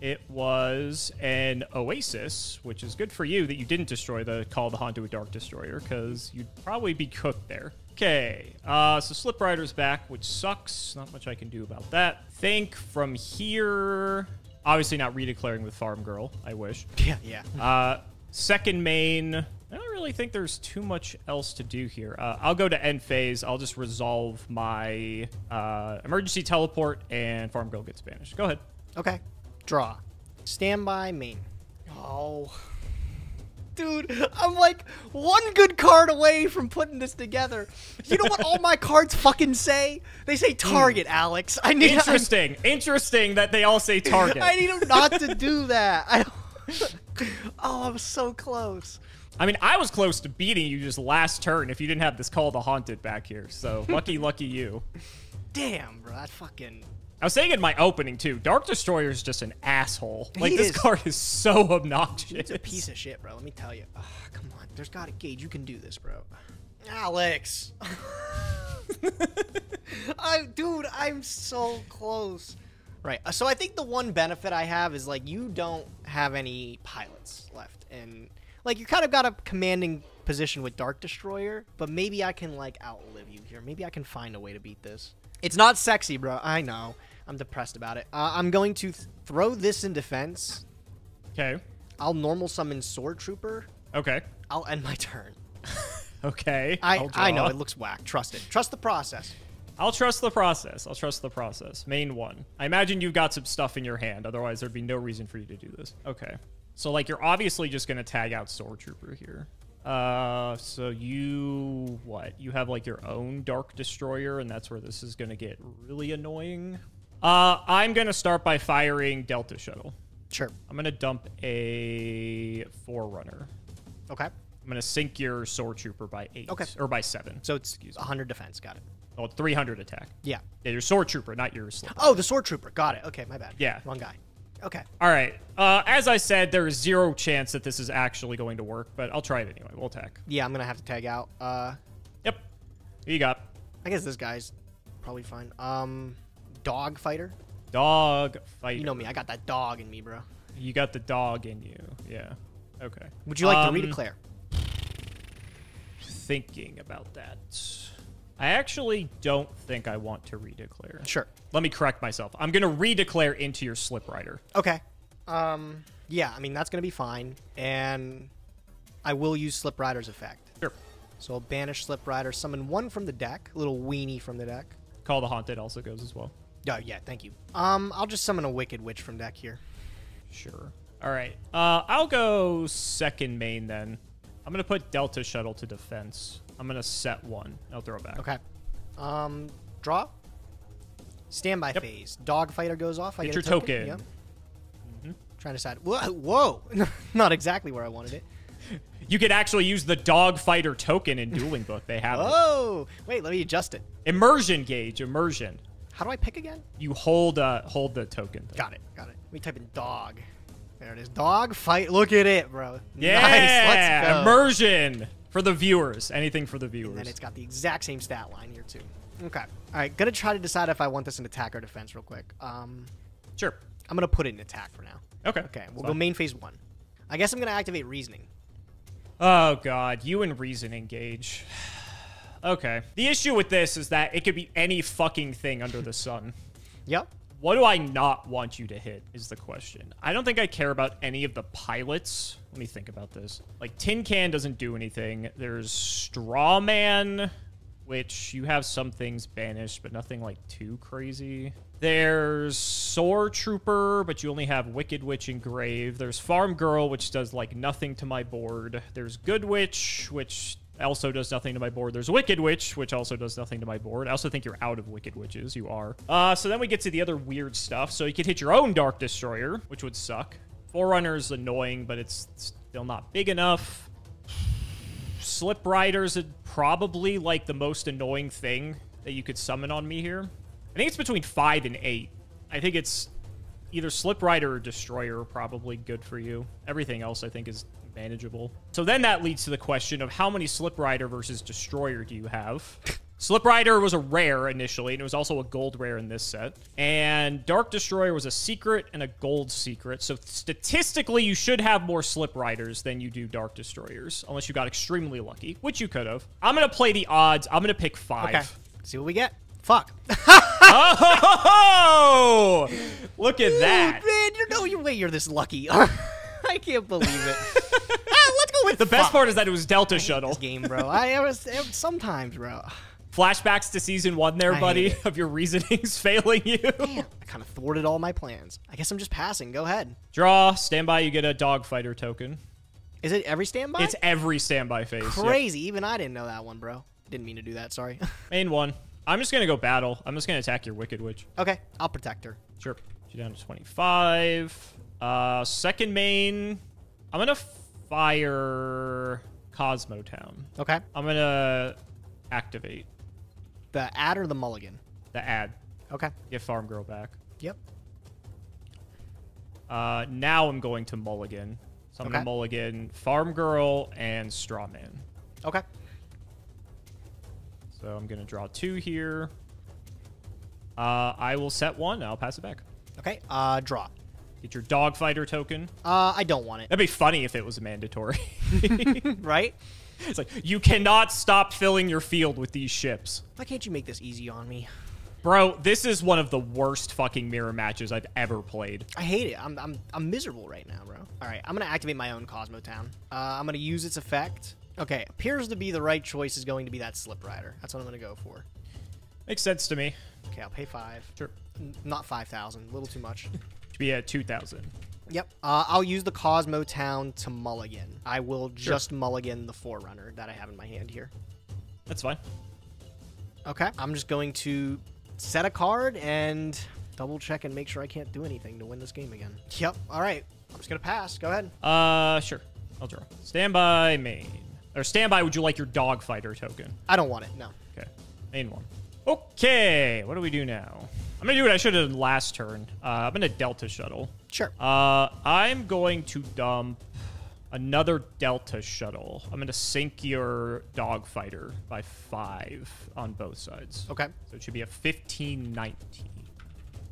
It was an Oasis, which is good for you that you didn't destroy the Call of the Hondo Dark Destroyer, because you'd probably be cooked there. Okay, uh, so Slip Rider's back, which sucks. Not much I can do about that. Think from here... Obviously not redeclaring with Farm Girl, I wish. Yeah, yeah. Uh, second main, I don't really think there's too much else to do here. Uh, I'll go to end phase. I'll just resolve my uh, emergency teleport, and Farm Girl gets banished. Go ahead. Okay. Draw. Standby main. Oh. Dude, I'm like one good card away from putting this together. You know what all my cards fucking say? They say hmm. target, Alex. I need Interesting. Interesting that they all say target. I need him not to do that. I oh, I'm so close. I mean, I was close to beating you just last turn if you didn't have this Call the Haunted back here. So lucky, lucky you. Damn, bro. That fucking. I was saying in my opening too, Dark Destroyer is just an asshole. Like He this is. card is so obnoxious. It's a piece of shit, bro. Let me tell you. Ugh, come on. There's got to gauge. You can do this, bro. Alex. I, dude, I'm so close. Right. uh, So I think the one benefit I have is like you don't have any pilots left, and like you kind of got a commanding position with Dark Destroyer, but maybe I can like outlive you here. Maybe I can find a way to beat this. It's not sexy, bro. I know. I'm depressed about it. Uh, I'm going to th- throw this in defense. Okay. I'll normal summon Soartrooper. Okay. I'll end my turn. Okay. I, I'll know it looks whack. Trust it. Trust the process. I'll trust the process. I'll trust the process. Main one. I imagine you've got some stuff in your hand. Otherwise, there'd be no reason for you to do this. Okay. So, like, you're obviously just going to tag out Soartrooper here. Uh, so you, what? You have, like, your own Dark Destroyer, and that's where this is going to get really annoying. Uh, I'm going to start by firing Delta Shuttle. Sure. I'm going to dump a Forerunner. Okay. I'm going to sink your Soartrooper by eight. Okay. Or by seven. So it's 100 defense. Got it. Oh, 300 attack. Yeah. Yeah, your Soartrooper, not your Slip. Oh, the Soartrooper. Got it. Okay, my bad. Yeah. Wrong guy. Okay. All right. Uh, as I said, there is zero chance that this is actually going to work, but I'll try it anyway. We'll attack. Yeah, I'm gonna have to tag out. Uh, Yep. Who you got? I guess this guy's probably fine. Um, dog fighter. Dog fighter. You know me. I got that dog in me, bro. You got the dog in you. Yeah. Okay. Would you like Um, to redeclare? Thinking about that. I actually don't think I want to redeclare. Sure. Let me correct myself. I'm going to redeclare into your Slip Rider. Okay. Um, yeah. I mean that's gonna be fine, and I will use Slip Rider's effect. Sure. So I'll banish Slip Rider, summon one from the deck, a little weenie from the deck. Call the Haunted also goes as well. Oh yeah, thank you. Um, I'll just summon a Wicked Witch from deck here. Sure. All right. Uh, I'll go second main then. I'm going to put Delta Shuttle to defense. I'm going to set one. I'll throw back. Okay. Um, draw. Standby Yep. phase. Dogfighter goes off. I Get get, your a token. token. Yep. Mm-hmm. Trying to decide. Whoa, whoa! Not exactly where I wanted it. You could actually use the Dog Fighter token in Dueling Book. They have it. Oh, wait. Let me adjust it. Immersion Gage. Immersion. How do I pick again? You hold uh, hold the token. thing. Got it. Got it. Let me type in dog. There it is. Dog fight. Look at it, bro. Yeah. Nice. Immersion for the viewers. Anything for the viewers. And then it's got the exact same stat line here too. Okay. All right. Gonna try to decide if I want this in attack or defense real quick. Um, sure. I'm gonna put it in attack for now. Okay. Okay. We'll Fine. go main phase one. I guess I'm gonna activate reasoning. Oh god, you and reasoning Gage. Okay. The issue with this is that it could be any fucking thing under the sun. Yep. What do I not want you to hit is the question. I don't think I care about any of the pilots. Let me think about this. Like Tin Can doesn't do anything. There's Straw Man, which you have some things banished, but nothing like too crazy. There's Soartrooper, but you only have Wicked Witch and Grave. There's Farm Girl, which does like nothing to my board. There's Good Witch, which also does nothing to my board. There's Wicked Witch, which also does nothing to my board. I also think you're out of Wicked Witches. You are. Uh, so then we get to the other weird stuff. So you could hit your own Dark Destroyer, which would suck. Forerunner's annoying, but it's still not big enough. Slip Rider's probably like the most annoying thing that you could summon on me here. I think it's between five and eight. I think it's either Slip Rider or Destroyer are probably good for you. Everything else I think is manageable. So then that leads to the question of how many Slip Rider versus Destroyer do you have? Slip Rider was a rare initially, and it was also a gold rare in this set. And Dark Destroyer was a secret and a gold secret. So statistically, you should have more Slip Riders than you do Dark Destroyers, unless you got extremely lucky, which you could have. I'm going to play the odds. I'm going to pick five. Okay. See what we get. Fuck. oh! Look at that. Man, you know your way you're this lucky. I can't believe it. ah, let's go with The best part is that it was Delta Shuttle. this game, bro. I, I was I was- sometimes, bro. Flashbacks to season one there, I buddy, of your reasonings failing you. Damn, I kind of thwarted all my plans. I guess I'm just passing. Go ahead. Draw, standby, you get a dogfighter token. Is it every standby? It's every standby phase. yep. crazy. Even I didn't know that one, bro. Didn't mean to do that. Sorry. Main one. I'm just gonna go battle. I'm just gonna attack your Wicked Witch. okay, I'll protect her. Sure. You down to 25. Uh, second main. I'm gonna fire Kozmotown. Okay. I'm gonna activate The ad or the mulligan? the ad. Okay. Get Farm Girl back. Yep. Uh, now I'm going to Mulligan. So I'm Okay. gonna Mulligan Farm Girl and Strawman. Okay. So I'm gonna draw two here. Uh, I will set one. I'll pass it back. Okay. Uh, draw. Get your Dogfighter token. Uh, I don't want it. That'd be funny if it was mandatory. right? it's like you cannot stop filling your field with these ships. Why can't you make this easy on me? Bro, this is one of the worst fucking mirror matches I've ever played. I hate it. I'm, I'm, I'm miserable right now, bro. All right, I'm going to activate my own Kozmotown. Uh, I'm going to use its effect. Okay, appears to be the right choice is going to be that Slip Rider. That's what I'm going to go for. Makes sense to me. Okay, I'll pay five. Sure. N- not 5,000. A little too much. To be at 2,000. yep. Uh, I'll use the Kozmotown to mulligan. I will just mulligan the Forerunner that I have in my hand here. That's fine. Okay. I'm just going to set a card and double check and make sure I can't do anything to win this game again. Yep. All right. I'm just going to pass. Go ahead. Uh, sure. I'll draw. Standby main. Or standby, would you like your Dogfighter token? I don't want it. No. Okay. Main one. Okay, what do we do now? I'm gonna do what I should have done last turn. Uh, I'm gonna Delta Shuttle. Sure. Uh, I'm going to dump another Delta Shuttle. I'm gonna sink your Dogfighter by five on both sides. Okay. So it should be a 15 19.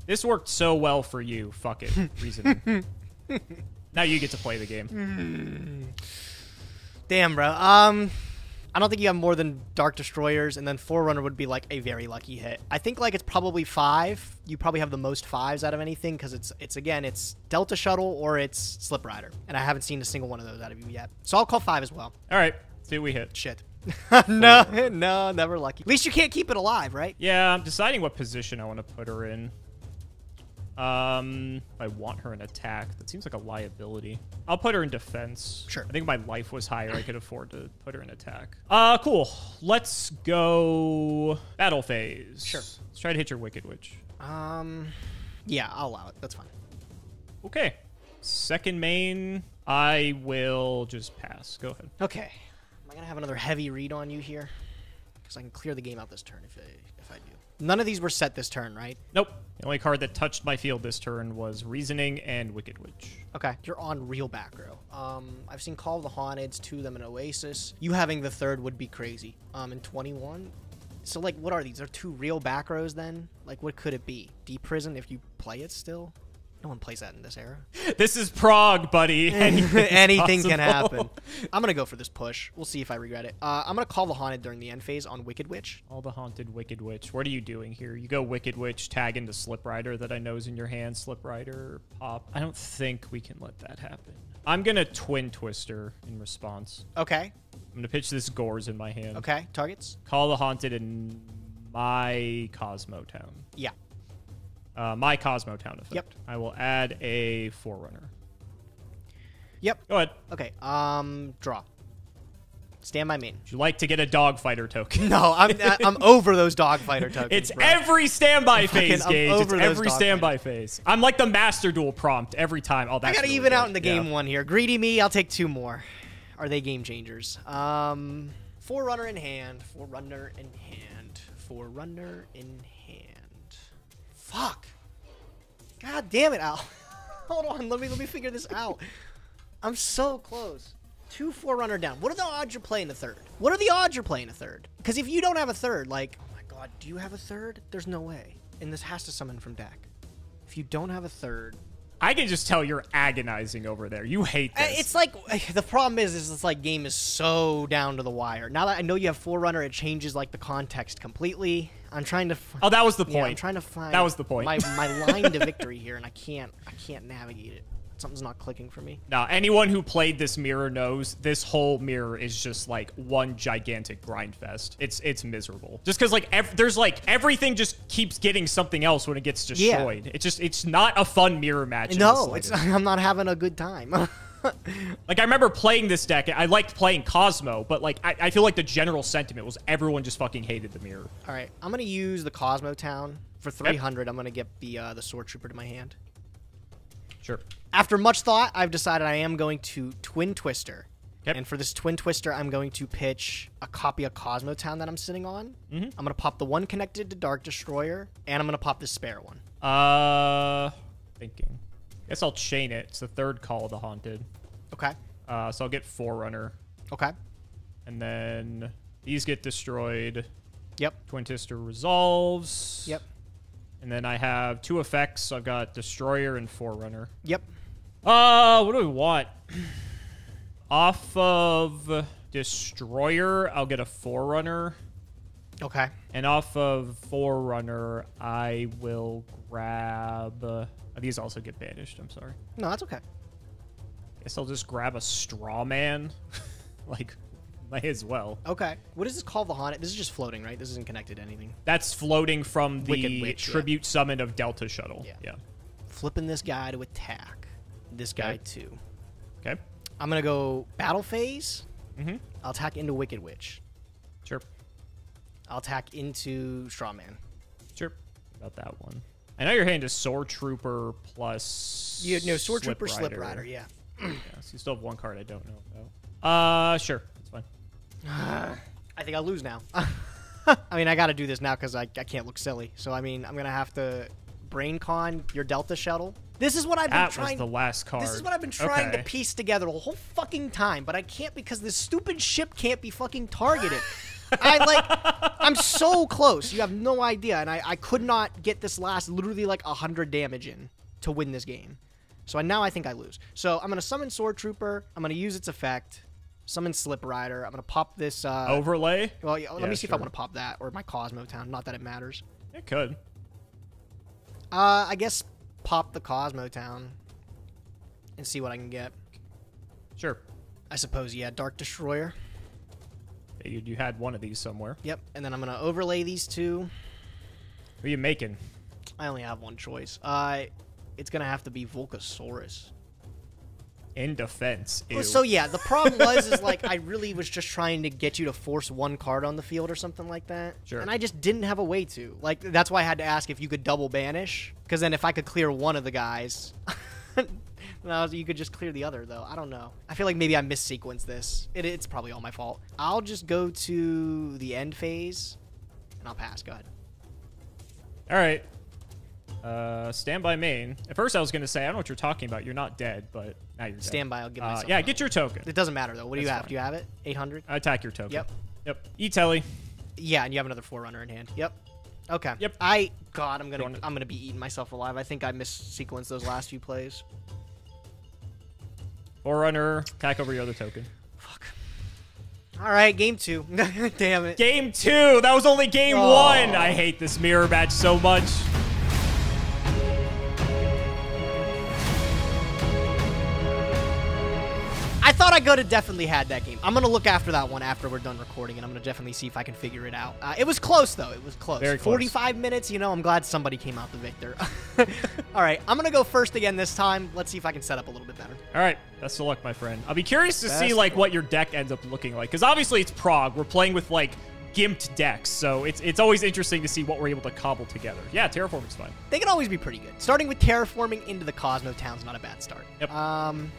This worked so well for you. Fuck it. Reason. now you get to play the game. Damn, bro. Um, I don't think you have more than Dark Destroyers, and then Forerunner would be like a very lucky hit. I think like it's probably five. You probably have the most fives out of anything because it's it's again it's Delta Shuttle or it's Slip Rider, and I haven't seen a single one of those out of you yet. So I'll call five as well. All right. See what we hit. Shit. no, no, never lucky. At least you can't keep it alive, right? Yeah, I'm deciding what position I want to put her in. Um, I want her in attack. That seems like a liability. I'll put her in defense. Sure. I think my life was higher. I could afford to put her in attack. Uh, cool. Let's go battle phase. Sure. Let's try to hit your Wicked Witch. Um, yeah, I'll allow it. That's fine. Okay. Second main, I will just pass. Go ahead. Okay. Am I gonna have another heavy read on you here? Because I can clear the game out this turn if I if I do. None of these were set this turn, right? Nope. The only card that touched my field this turn was Reasoning and Wicked Witch. Okay, you're on real back row. Um, I've seen Call of the Haunted, two of them in Oasis. You having the third would be crazy. Um, in 21. So like, what are these? Are two real back rows then? Like, what could it be? Deep Prison if you play it still? No one plays that in this era. This is Prague, buddy. Anything can happen. I'm gonna go for this push. We'll see if I regret it. Uh, I'm gonna call the Haunted during the end phase on Wicked Witch. All the haunted Wicked Witch. What are you doing here? You go Wicked Witch, tag into Slip Rider that I know is in your hand. Slip Rider, pop. I don't think we can let that happen. I'm gonna Twin Twister in response. Okay. I'm gonna pitch this Gorz in my hand. Okay. Targets. Call the Haunted in my Kozmotown. Yeah. Uh, my Kozmotown effect. Yep. I will add a Forerunner. Yep. Go ahead. Okay. Um, draw. Stand by main. Would you like to get a Dogfighter token? No, I'm I'm over those dogfighter tokens. It's bro. every standby Fucking- phase, I'm Gage. It's every standby phase. I'm like the Master Duel prompt every time. Oh, that's I gotta really even good. out in the game Yeah. one here. Greedy me, I'll take two more. Are they game changers? Um, Forerunner in hand. Forerunner in hand. Forerunner in hand. Fuck. God damn it, Al. Hold on, let me let me figure this out. I'm so close. Two Forerunner down. What are the odds you're playing a third? What are the odds you're playing a third? Because if you don't have a third, like, oh my god, do you have a third? There's no way. And this has to summon from deck. If you don't have a third, I can just tell you're agonizing over there. You hate Uh, this. It's like the problem is, is it's like game is so down to the wire. Now that I know you have Forerunner, it changes like the context completely. I'm trying to. oh, that was the yeah, I'm trying to find. That was the point. My my line to victory here, and I can't. I can't navigate it. Something's not clicking for me. Now, anyone who played this mirror knows this whole mirror is just like one gigantic grind fest. It's it's miserable. Just because like ev- there's like everything just keeps getting something else when it gets destroyed. Yeah. It's just it's not a fun mirror match. No, it's. I'm not having a good time. like I remember playing this deck. I liked playing Kozmo, but like I, I feel like the general sentiment was everyone just fucking hated the mirror. All right, I'm gonna use the Kozmotown for 300. I'm gonna get the uh, the Soartrooper to my hand. Sure. After much thought, I've decided I am going to Twin Twister. Yep. And for this Twin Twister, I'm going to pitch a copy of Kozmotown that I'm sitting on. Mm-hmm. I'm going to pop the one connected to Dark Destroyer, and I'm going to pop the spare one. Uh, thinking. Guess I'll chain it. It's the third call of the haunted. Okay. Uh, so I'll get Forerunner, Okay. and then these get destroyed. Yep. Twin Twister resolves. Yep. And then I have two effects. So I've got Destroyer and Forerunner. Yep. Uh, what do we want? Off of Destroyer, I'll get a Forerunner. Okay. And off of Forerunner, I will grab. Uh, these also get banished. I'm sorry. No, that's okay. Guess I'll just grab a Straw Man. like, might as well. Okay. What is this called the Haunted? This is just floating, right? This isn't connected to anything. That's floating from the Wicked Witch, yeah. tribute summon of Delta Shuttle. Yeah. yeah. Flipping this guy to attack. This guy Okay. too. Okay. I'm going to go Battle Phase. Mm-hmm. I'll attack into Wicked Witch. Sure. I'll attack into Strawman. Sure. About that one. I know your hand is Soartrooper plus. You no Soartrooper, Slip Rider. Rider. Yeah. Yeah, so you still have one card I don't know about. Uh, sure. I think I'll lose now. I mean, I got to do this now because I, I can't look silly. So I mean, I'm gonna have to brain con your Delta shuttle. This is what I've been That was trying. the last card. This is what I've been trying Okay. to piece together the whole fucking time, but I can't because this stupid ship can't be fucking targeted. I like, I'm so close. You have no idea, and I, I could not get this last literally like hundred damage in to win this game. So I, now I think I lose. So I'm gonna summon Soartrooper. I'm gonna use its effect. Summon Slip Rider. I'm gonna pop this. Uh, Overlay? well, yeah, let Yeah, me see if I want to pop that or my Kozmotown. Not that it matters. It could. Uh, I guess pop the Kozmotown and see what I can get. Sure. I suppose, yeah, Dark Destroyer. Yeah, You, you had one of these somewhere. Yep, and then I'm gonna overlay these two. Who are you making? I only have one choice. Uh, it's gonna have to be Volcasaurus. In defense. Well, so yeah, the problem was is like I really was just trying to get you to force one card on the field or something like that. Sure. And I just didn't have a way to. Like that's why I had to ask if you could double banish, because then if I could clear one of the guys, no, you could just clear the other though. I don't know. I feel like maybe I missequenced this. It, it's probably all my fault. I'll just go to the end phase, and I'll pass. Go ahead. All right. Uh, stand by main. At first, I was gonna say I don't know what you're talking about. You're not dead, but now you're dead. Stand by. I'll give Uh, myself. yeah, get your token. It doesn't matter though. What do you have? fine. Do you have it? 800. Attack your token. Yep. Yep. E telly. Yeah, and you have another forerunner in hand. Yep. Okay. Yep. I God, I'm gonna Going to- I'm gonna be eating myself alive. I think I missequenced those last few plays. Forerunner. Attack over your other token. Fuck. All right, game two. Damn it. Game two. That was only game Oh. one. I hate this mirror match so much. Thought I could have definitely had that game. I'm gonna look after that one after we're done recording, and I'm gonna definitely see if I can figure it out. Uh, it was close though. It was close. Very close. 45 minutes. You know, I'm glad somebody came out the victor. All right, I'm gonna go first again this time. Let's see if I can set up a little bit better. All right. Best of luck, my friend. I'll be curious to see like what your deck ends up looking like, because obviously it's Prague. We're playing with like gimped decks, so it's it's always interesting to see what we're able to cobble together. Yeah, terraforming's fine. They can always be pretty good. Starting with terraforming into the Kozmotown's not a bad start. Yep. Um,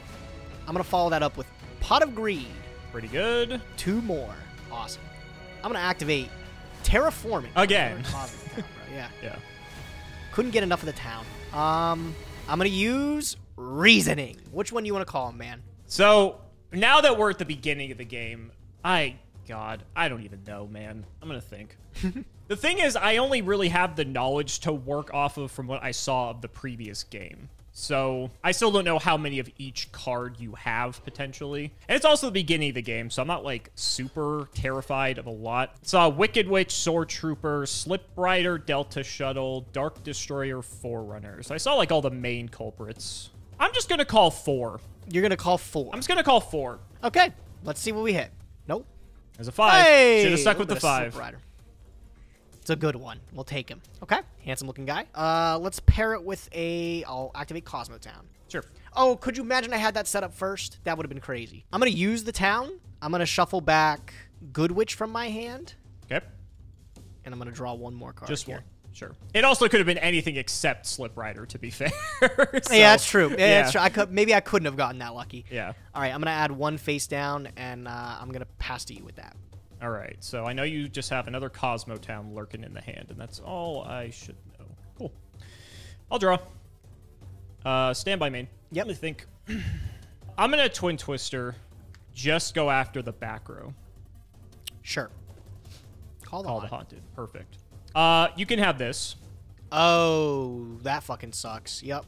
I'm gonna follow that up with Pot of Greed. Pretty good. Two more. Awesome. I'm gonna activate terraforming Again. Town. Yeah. Yeah. Couldn't get enough of the town. Um, I'm gonna use reasoning. Which one do you want to call him, man? So Now that we're at the beginning of the game, I God, I don't even know, man. I'm gonna think. the thing is, I only really have the knowledge to work off of from what I saw of the previous game. So I still don't know how many of each card you have potentially. And it's also the beginning of the game, so I'm not like super terrified of a lot. Saw Wicked Witch, Soartrooper, Slip Rider, Delta Shuttle, Dark Destroyer, Forerunner. So I saw like all the main culprits. I'm just gonna call four. You're gonna call four. I'm just gonna call four. Okay, let's see what we hit. Nope. There's a five. Hey! Should have stuck with the of Slip five. Rider. It's a good one. We'll take him. Okay, handsome looking guy. Uh, let's pair it with a. I'll activate Kozmotown. Sure. Oh, could you imagine I had that set up first? That would have been crazy. I'm gonna use the town. I'm gonna shuffle back Good Witch from my hand, Okay. and I'm gonna draw one more card. Just here. one. Sure. It also could have been anything except Slip Rider, to be fair. So, yeah, that's true. Yeah, yeah. that's true. I could maybe I couldn't have gotten that lucky. Yeah. All right, I'm gonna add one face down, and uh, I'm gonna pass to you with that. All right. So I know you just have another Kozmotown lurking in the hand, and that's all I should know. Cool. I'll draw. Uh, stand by main. Yep. Let me think. I'm gonna Twin Twister. Just go after the back row. Sure. Call the Call the haunted. Perfect. Uh, you can have this. Oh, that fucking sucks. Yep.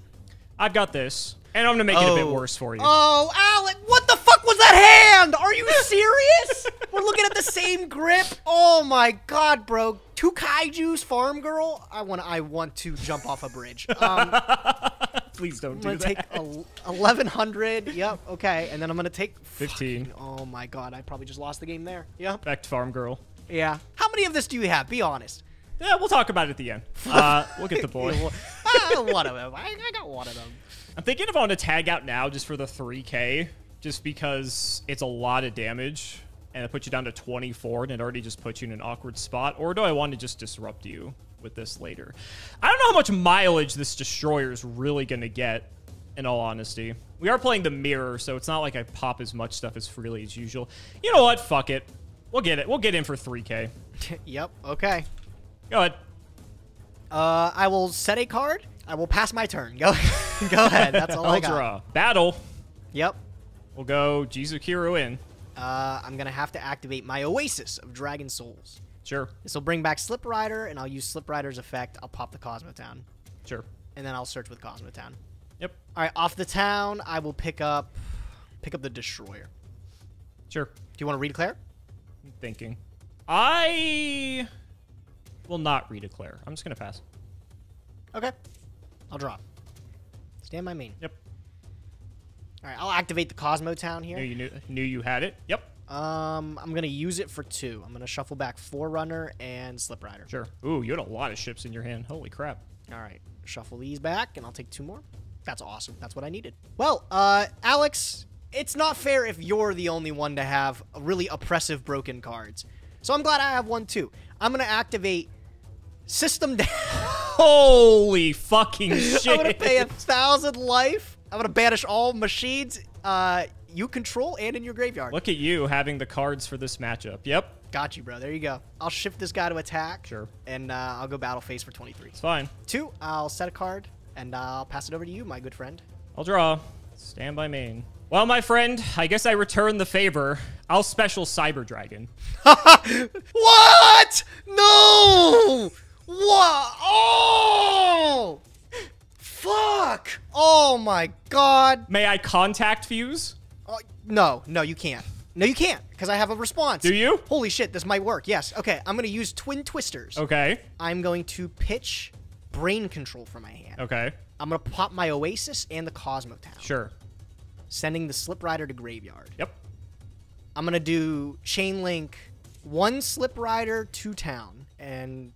I've got this, and I'm gonna make it a bit Oh. worse for you. Oh, Alec, what the was that hand? Are you serious? We're looking at the same grip. Oh my god, bro. Two kaiju's, farm girl. I want. I want to jump off a bridge. Um, Please don't I'm do gonna that. take 1100. Yep. Okay, and then I'm gonna take 15. fucking- oh my god, I probably just lost the game there. Yep. Back to Farm Girl. Yeah. How many of this do you have? Be honest. Yeah, we'll talk about it at the end. Uh, we'll get the boy. Ah, one of them. I, I got one of them. I'm thinking if I want to tag out now just for the 3k, just because it's a lot of damage, and it puts you down to 24, and it already just puts you in an awkward spot, or do I want to just disrupt you with this later? I don't know how much mileage this destroyer is really going to get, in all honesty. We are playing the mirror, so it's not like I pop as much stuff as freely as usual. You know what? Fuck it. We'll get it. We'll get in for 3k. yep. Okay. Go ahead. Uh, I will set a card. I will pass my turn. Go, go ahead. That's all I I'll got. draw. Battle. Yep. We'll go Jizukiru in. Uh, I'm gonna have to activate my Oasis of Dragon Souls. Sure. This will bring back Slip Rider, and I'll use Slip Rider's effect. I'll pop the Kozmotown, Sure. and then I'll search with Kozmotown. Yep. All right, off the town, I will pick up, pick up the Destroyer. Sure. Do you want to redeclare? I'm thinking. I will not redeclare. I'm just gonna pass. Okay. I'll draw. Stand my main. Yep. All right, I'll activate the Kozmotown here. Knew you knew, knew you had it. Yep. Um, I'm gonna use it for two. I'm gonna shuffle back Forerunner and Slip Rider. Sure. Ooh, you had a lot of ships in your hand. Holy crap. All right, shuffle these back, and I'll take two more. That's awesome. That's what I needed. Well, uh, Alex, it's not fair if you're the only one to have really oppressive broken cards. So I'm glad I have one too. I'm gonna activate System Down. Holy fucking shit. I'm gonna pay a thousand life. I'm gonna banish all machines uh, you control and in your graveyard. Look at you having the cards for this matchup. Yep. Got you, bro. There you go. I'll shift this guy to attack. Sure. And uh, I'll go battle phase for 23. It's fine. Two, I'll set a card, and I'll pass it over to you, my good friend. I'll draw. Stand by main. Well, my friend, I guess I return the favor. I'll special Cyber Dragon. What? No! What? Oh! Fuck! Oh my god! May I contact Fuse? Uh, no, no, you can't. No, you can't, because I have a response. Do you? Holy shit, this might work. Yes. Okay, I'm gonna use Twin Twisters. Okay. I'm going to pitch Brain Control from my hand. Okay. I'm gonna pop my Oasis and the Kozmotown, Sure. sending the Slip Rider to Graveyard. Yep. I'm gonna do Chain Link, one Slip Rider, two Town, and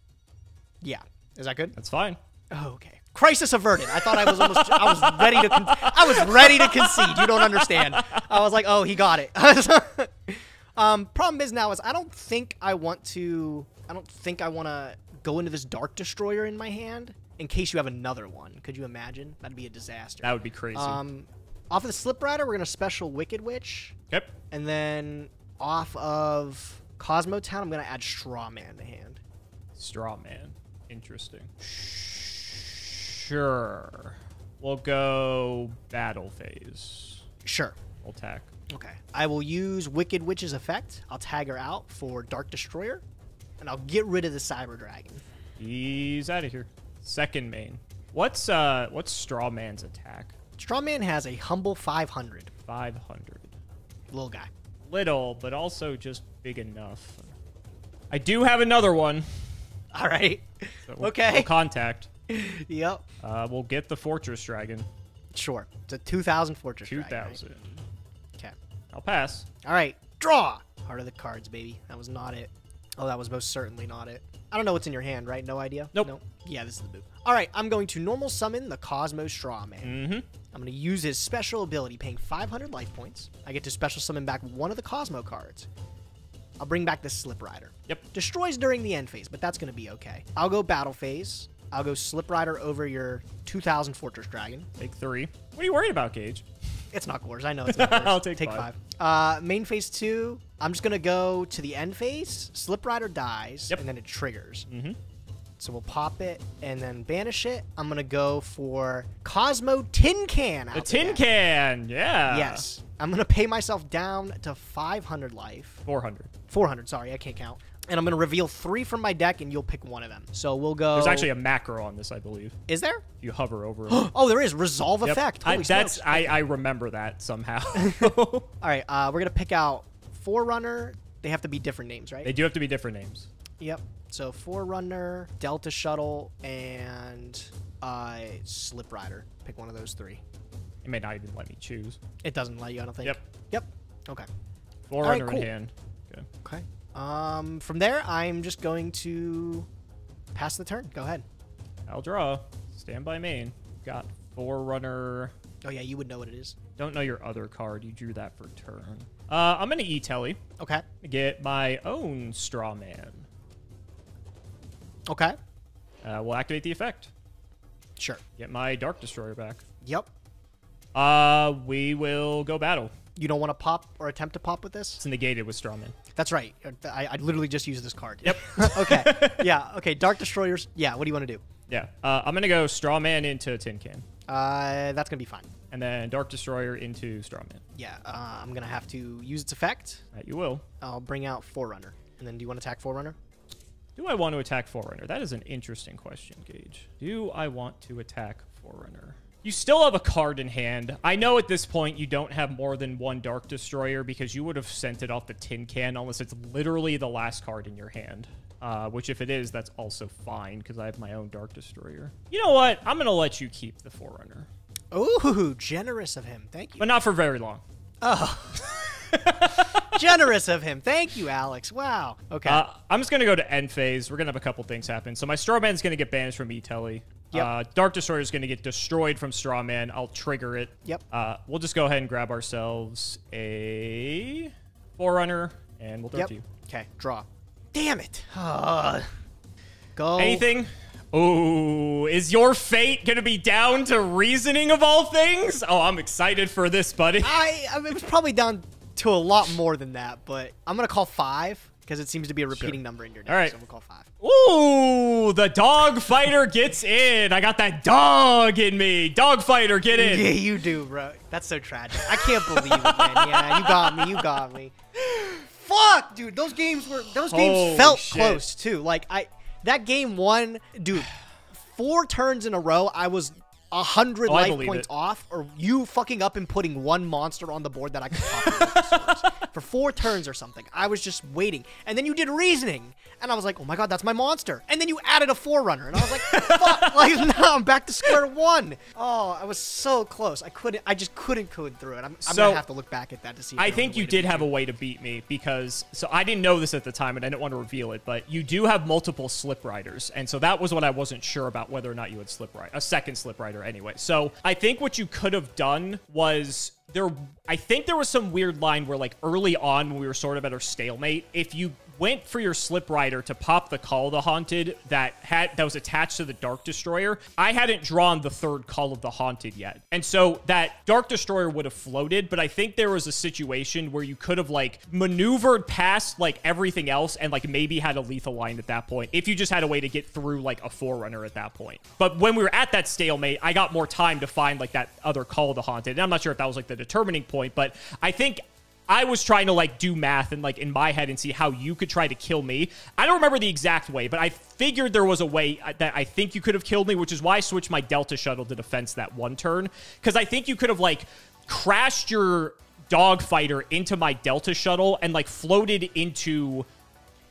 yeah, is that good? That's fine. Oh, okay. Crisis averted. I thought I was almost. I was ready to. Con- I was ready to concede. You don't understand. I was like, oh, he got it. um, problem is now is I don't think I want to. I don't think I want to go into this Dark Destroyer in my hand in case you have another one. Could you imagine? That'd be a disaster. That would be crazy. Um, off of the Slip Rider, we're gonna special Wicked Witch, yep. and then off of Kozmotown, I'm gonna add Straw Man to hand. Straw Man. Interesting. Sure. We'll go battle phase. Sure. We'll attack. Okay. I will use Wicked Witch's effect. I'll tag her out for Dark Destroyer, and I'll get rid of the Cyber Dragon. He's out of here. Second main. What's uh what's Straw Man's attack? Strawman has a humble 500. 500. Little guy. Little, but also just big enough. I do have another one. All right. So we'll, Okay. We'll contact. Yep. Uh, we'll get the Fortress Dragon. Sure. It's a 2,000 Fortress Two Dragon, right? Okay. I'll pass. All right. Draw. Heart of the cards, baby. That was not it. Oh, that was most certainly not it. I don't know what's in your hand, right? No idea? Nope. No. Yeah, this is the move. All right, I'm going to normal summon the Kozmo Straw Man. Mm-hmm. I'm going to use his special ability, paying 500 life points. I get to special summon back one of the Kozmo cards. I'll bring back the Slip Rider. Yep. Destroys during the end phase, but that's going to be okay. I'll go battle phase. I'll go Slip Rider over your 2000 Fortress Dragon. Take three. What are you worried about, Gage? It's not Gorz. I know it's not Gorz. I'll take take five. five. Uh, main phase two. I'm just gonna go to the end phase. Slip Rider dies, Yep. and then it triggers. Mm-hmm. So we'll pop it and then banish it. I'm gonna go for Kozmo Tin Can. The tin can. Yeah. Yes. I'm gonna pay myself down to 500 life. 400. 400. Sorry, I can't count. And I'm gonna reveal three from my deck, and you'll pick one of them. So we'll go. There's actually a macro on this, I believe. Is there? If you hover over it. Oh, there is resolve Yep. effect. I, that's smokes. I, I remember that somehow. All right. Uh, we're gonna pick out Forerunner. They have to be different names, right? they do have to be different names. Yep. So Forerunner, Delta Shuttle, and uh, Slip Rider. Pick one of those three. It may not even let me choose. It doesn't let you, I don't think. Yep. Yep. Okay. Forerunner cool. in hand. Okay. Okay. Um, from there, I'm just going to pass the turn. Go ahead. I'll draw. Stand by main. Got Forerunner. Oh yeah, you would know what it is. Don't know your other card. You drew that for turn. Uh, I'm gonna E-Telly. Okay. Get my own Straw Man. Okay. Uh, we'll activate the effect. Sure. Get my Dark Destroyer back. Yep. Uh, we will go battle. You don't want to pop or attempt to pop with this? It's negated with Strawman. That's right. I, I literally just used this card. Yep. okay. Yeah. Okay. Dark Destroyers. Yeah. What do you want to do? Yeah. Uh, I'm gonna go Strawman into Tin Can, Uh, that's gonna be fine. and then Dark Destroyer into Strawman. Yeah. Uh, I'm gonna have to use its effect. That you will. I'll bring out Forerunner. And then do you want to attack Forerunner? Do I want to attack Forerunner? That is an interesting question, Gage. Do I want to attack Forerunner? You still have a card in hand. I know at this point you don't have more than one Dark Destroyer because you would have sent it off the tin can unless it's literally the last card in your hand. Uh, which, if it is, that's also fine because I have my own Dark Destroyer. You know what? I'm going to let you keep the Forerunner, Ooh, generous of him. Thank you. but not for very long. Oh. generous of him. Thank you, Alex. Wow. Okay. Uh, I'm just going to go to end phase. We're going to have a couple things happen. So my Strawman's going to get banished from E-Telly. Yep. Uh, Dark Destroyer is going to get destroyed from Strawman. I'll trigger it. Yep. Uh, we'll just go ahead and grab ourselves a Forerunner, and we'll throw it to you. Okay. Draw. Damn it. Uh, go. Anything? Oh, is your fate going to be down to reasoning of all things? Oh, I'm excited for this, buddy. I, I mean, it was probably down to a lot more than that, but I'm gonna call five because it seems to be a repeating number in your deck. All right. So we'll call five. Ooh, the dog fighter gets in. I got that dog in me. Dog fighter, get in. Yeah, you do, bro. That's so tragic. I can't believe it, man. Yeah, you got me. You got me. Fuck, dude. Those games were. Those games Holy felt shit. close too. Like I, that game one, dude. Four turns in a row, I was a hundred Oh, life points it. off, or you fucking up and putting one monster on the board that I could pop for four turns or something. I was just waiting, and then you did reasoning, and I was like, oh my god, that's my monster. And then you added a forerunner, and I was like, fuck, like now I'm back to square one. Oh, I was so close. I couldn't. I just couldn't code through it. I'm, I'm gonna have to look back at that to see. If I think you did have a way to beat me because so I didn't know this at the time and I didn't want to reveal it, but you do have multiple slip riders, and so that was what I wasn't sure about whether or not you had slip ride a second slip rider anyway. So I think what you could have done was there. I think there was some weird line where like early on when we were sort of at our stalemate, if you went for your Slip Rider to pop the Call of the Haunted that had that was attached to the Dark Destroyer, I hadn't drawn the third Call of the Haunted yet. And so that Dark Destroyer would have floated, but I think there was a situation where you could have like maneuvered past like everything else and like maybe had a lethal line at that point if you just had a way to get through like a Forerunner at that point. But when we were at that stalemate, I got more time to find like that other Call of the Haunted. And I'm not sure if that was like the determining point, but I think I was trying to like do math and like in my head and see how you could try to kill me. I don't remember the exact way, but I figured there was a way uh, that I think you could have killed me, which is why I switched my Delta shuttle to defense that one turn. Because I think you could have like crashed your dogfighter into my Delta shuttle and like floated into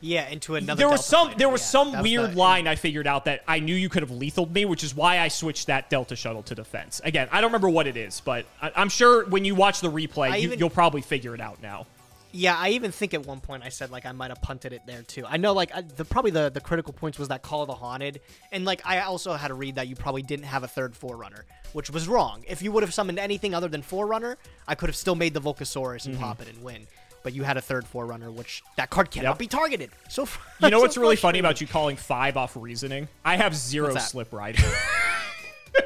Yeah, into another. there was some fighter. there was Yeah, some weird the- line I figured out that I knew you could have lethaled me, which is why I switched that Delta shuttle to defense. Again, I don't remember what it is, but I, I'm sure when you watch the replay, I you, even- you'll probably figure it out now. Yeah, I even think at one point I said like I might have punted it there too. I know like I, the probably the the critical points was that Call of the Haunted, and like I also had to read that you probably didn't have a third Forerunner, which was wrong. If you would have summoned anything other than Forerunner, I could have still made the Volcasaurus and mm-hmm. pop it and win. But you had a third Forerunner, which that card cannot Yep. be targeted. So You know so what's really funny about you calling five off reasoning? I have zero slip rider.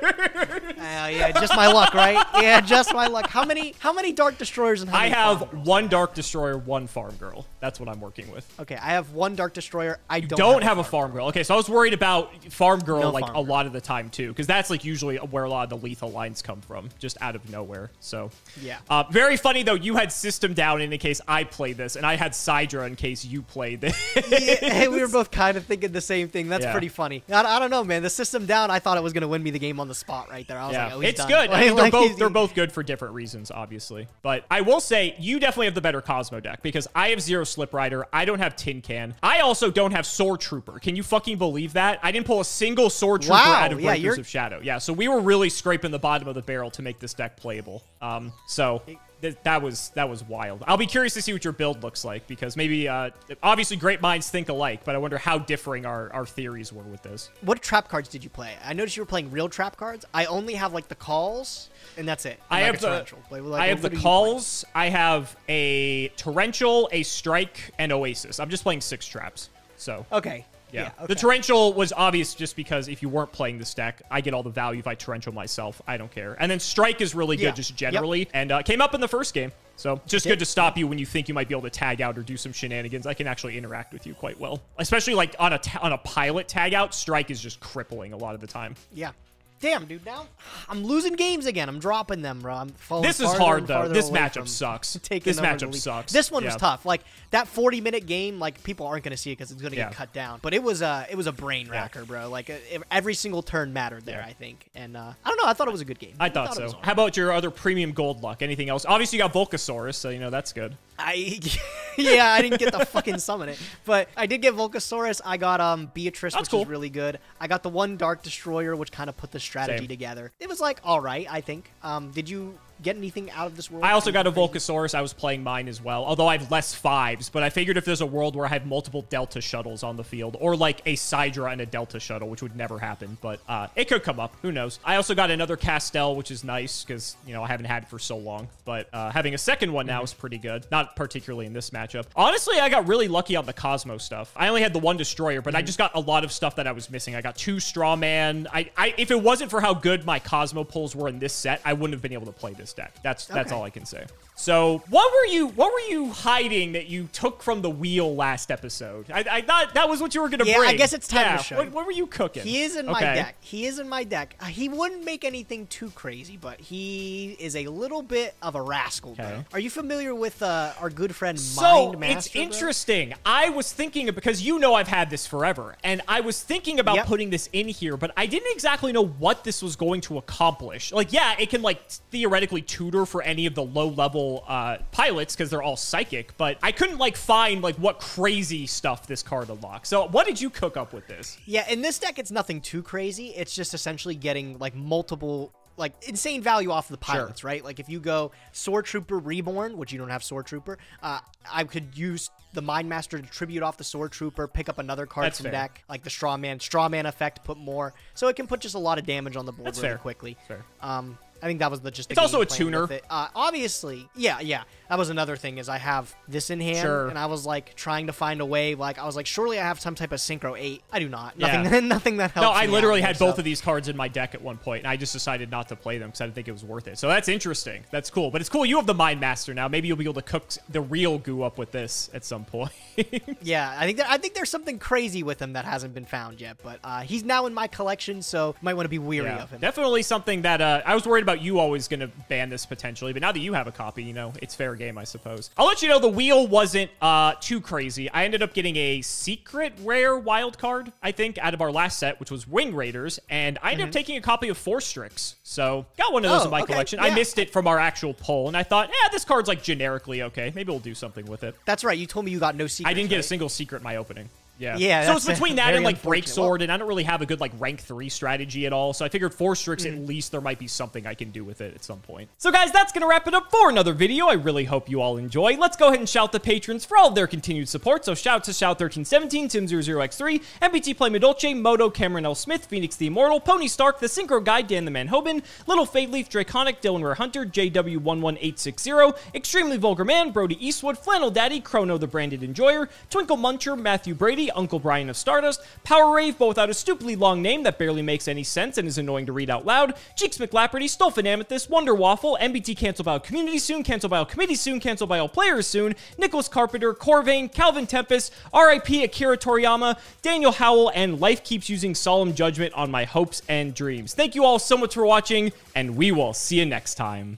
Uh, yeah, just my luck, right? Yeah, just my luck. How many how many Dark Destroyers and how I have Farm one Dark Destroyer, one Farm Girl. That's what I'm working with. Okay, I have one Dark Destroyer. I don't, Don't have a a Farm Girl. Okay, so I was worried about Farm Girl No like Farm a Girl. lot of the time too, because that's like usually where a lot of the lethal lines come from, just out of nowhere. So Yeah. uh, very funny though. You had System Down in case I played this, and I had Sidra in case you played this. yeah, hey, we were both kind of thinking the same thing. That's Yeah. pretty funny. I, I don't know, man. The system down, I thought it was gonna win me the game on the spot right there. I was Yeah, like, oh, it's done. good. I mean, they're Like, both they're both good for different reasons, obviously. But I will say you definitely have the better Kozmo deck because I have zero Slip Rider. I don't have Tin Can. I also don't have Soartrooper. Can you fucking believe that? I didn't pull a single Soartrooper Wow, out of yeah, Breakers of Shadow. Yeah, so we were really scraping the bottom of the barrel to make this deck playable. Um, so. Th- That was that was wild. I'll be curious to see what your build looks like because maybe uh, obviously great minds think alike, but I wonder how differing our, our theories were with this. What trap cards did you play? I noticed you were playing real trap cards. I only have like the calls, and that's it. I have the. Like, I have the are you playing? calls. I have a torrential, a strike, and Oasis. I'm just playing six traps. So Okay. Yeah, Yeah. the torrential was obvious just because if you weren't playing this deck, I get all the value if I torrential myself. I don't care. And then strike is really good Yeah. just Yep. generally, and uh, came up in the first game. So just good to stop you when you think you might be able to tag out or do some shenanigans. I can actually interact with you quite well, especially like on a on a pilot tag out. Strike is just crippling a lot of the time. Yeah. Damn, dude. Now I'm losing games again. I'm dropping them, bro. I'm falling This is hard though. This matchup sucks. This matchup sucks. This one was tough. Like that 40 minute game, like people aren't gonna see it because it's gonna Yeah. get cut down. But it was a it was a brain racker, bro. Like uh, every single turn mattered there. Yeah. I think, and uh, I don't know. I thought it was a good game. I thought it so. How about your other premium gold luck? Anything else? Obviously, you got Volcasaurus, so you know that's good. I yeah, I didn't get the fucking summon it, but I did get Volcasaurus. I got um Beatrice, That's which cool. was really good. I got the one Dark Destroyer, which kind of put the strategy Same. together. It was like all right, I think. Um, did you get anything out of this world? I also got a Volcasaurus. I was playing mine as well, although I have less fives. But I figured if there's a world where I have multiple Delta shuttles on the field, or like a Sidra and a Delta shuttle, which would never happen, but uh, it could come up. Who knows? I also got another Castel, which is nice because you know I haven't had it for so long. But uh, having a second one now is pretty good. Not particularly in this matchup. Honestly, I got really lucky on the Kozmo stuff. I only had the one Destroyer, but I just got a lot of stuff that I was missing. I got two Strawman. I, I if it wasn't for how good my Kozmo pulls were in this set, I wouldn't have been able to play this deck. That's that's Okay. all I can say. So, what were you what were you hiding that you took from the wheel last episode? I, I thought that was what you were gonna Yeah, bring. I guess it's time to show What, what were you cooking? He is in my deck. He is in my deck. Uh, he wouldn't make anything too crazy, but he is a little bit of a rascal, bro. Okay. Are you familiar with uh, our good friend So Mind Master? it's bro? interesting. I was thinking because you know I've had this forever, and I was thinking about Yep. putting this in here, but I didn't exactly know what this was going to accomplish. Like, yeah, it can like theoretically tutor for any of the low level uh, pilots because they're all psychic, but I couldn't like find like what crazy stuff this card unlocks. So what did you cook up with this? Yeah, in this deck, it's nothing too crazy. It's just essentially getting like multiple, like insane value off of the Sure. pilots, right? Like if you go Soartrooper Reborn, which you don't have Soartrooper, uh, I could use the Mind Master to tribute off the Soartrooper, pick up another card That's from fair. deck, like the Straw Man, Straw Man effect, put more, so it can put just a lot of damage on the board That's really fair. quickly. Fair. Um, I think that was the just. The It's also a tuner. Uh, obviously, yeah, yeah. That was another thing is I have this in hand, Sure. and I was like trying to find a way. Like I was like, surely I have some type of synchro eight. I do not. Yeah. Nothing. nothing that helps. No, I literally had both so. of these cards in my deck at one point, and I just decided not to play them because I didn't think it was worth it. So that's interesting. That's cool. But it's cool. You have the Mind Master now. Maybe you'll be able to cook the real goo up with this at some point. Yeah, I think that, I think there's something crazy with him that hasn't been found yet, but uh, he's now in my collection, so might want to be weary Yeah, of him. definitely something that uh, I was worried about you always going to ban this potentially, but now that you have a copy, you know, it's fair game, I suppose. I'll let you know the wheel wasn't uh, too crazy. I ended up getting a secret rare wild card, I think, out of our last set, which was Wing Raiders, and I ended up taking a copy of Force Strix. So got one of those Mm-hmm. Oh, in my okay, collection. I missed it from our actual poll, and I thought, yeah, this card's like generically okay. Maybe we'll do something with it. That's right. You told me you got no secret. I didn't get a single secret in my opening. Yeah. Yeah, So it's between that and like Break. Sword, and I don't really have a good like rank three strategy at all. So I figured Force Strix, Hmm. at least there might be something I can do with it at some point. So guys, that's gonna wrap it up for another video. I really hope you all enjoy. Let's go ahead and shout the patrons for all of their continued support. So shout to Shout1317, Tim00x3, MBT Play Medolce, Moto, Cameron L. Smith, Phoenix the Immortal, Pony Stark, The Synchro Guy, Dan the Man Hoban, Little Fade Leaf, Draconic, Dylan Rare Hunter, JW11860, Extremely Vulgar Man, Brody Eastwood, Flannel Daddy, Chrono the Branded Enjoyer, Twinkle Muncher, Matthew Brady, Uncle Brian of Stardust, Power Rave, both out a stupidly long name that barely makes any sense and is annoying to read out loud, Cheeks McLaperty, Stolfin Amethyst, Wonder Waffle, MBT cancelled by all community soon, cancelled by all committee soon, cancelled by all players soon, Nicholas Carpenter, Corvain, Calvin Tempest, RIP Akira Toriyama, Daniel Howell, and Life Keeps Using Solemn Judgment on my hopes and dreams. Thank you all so much for watching, and we will see you next time.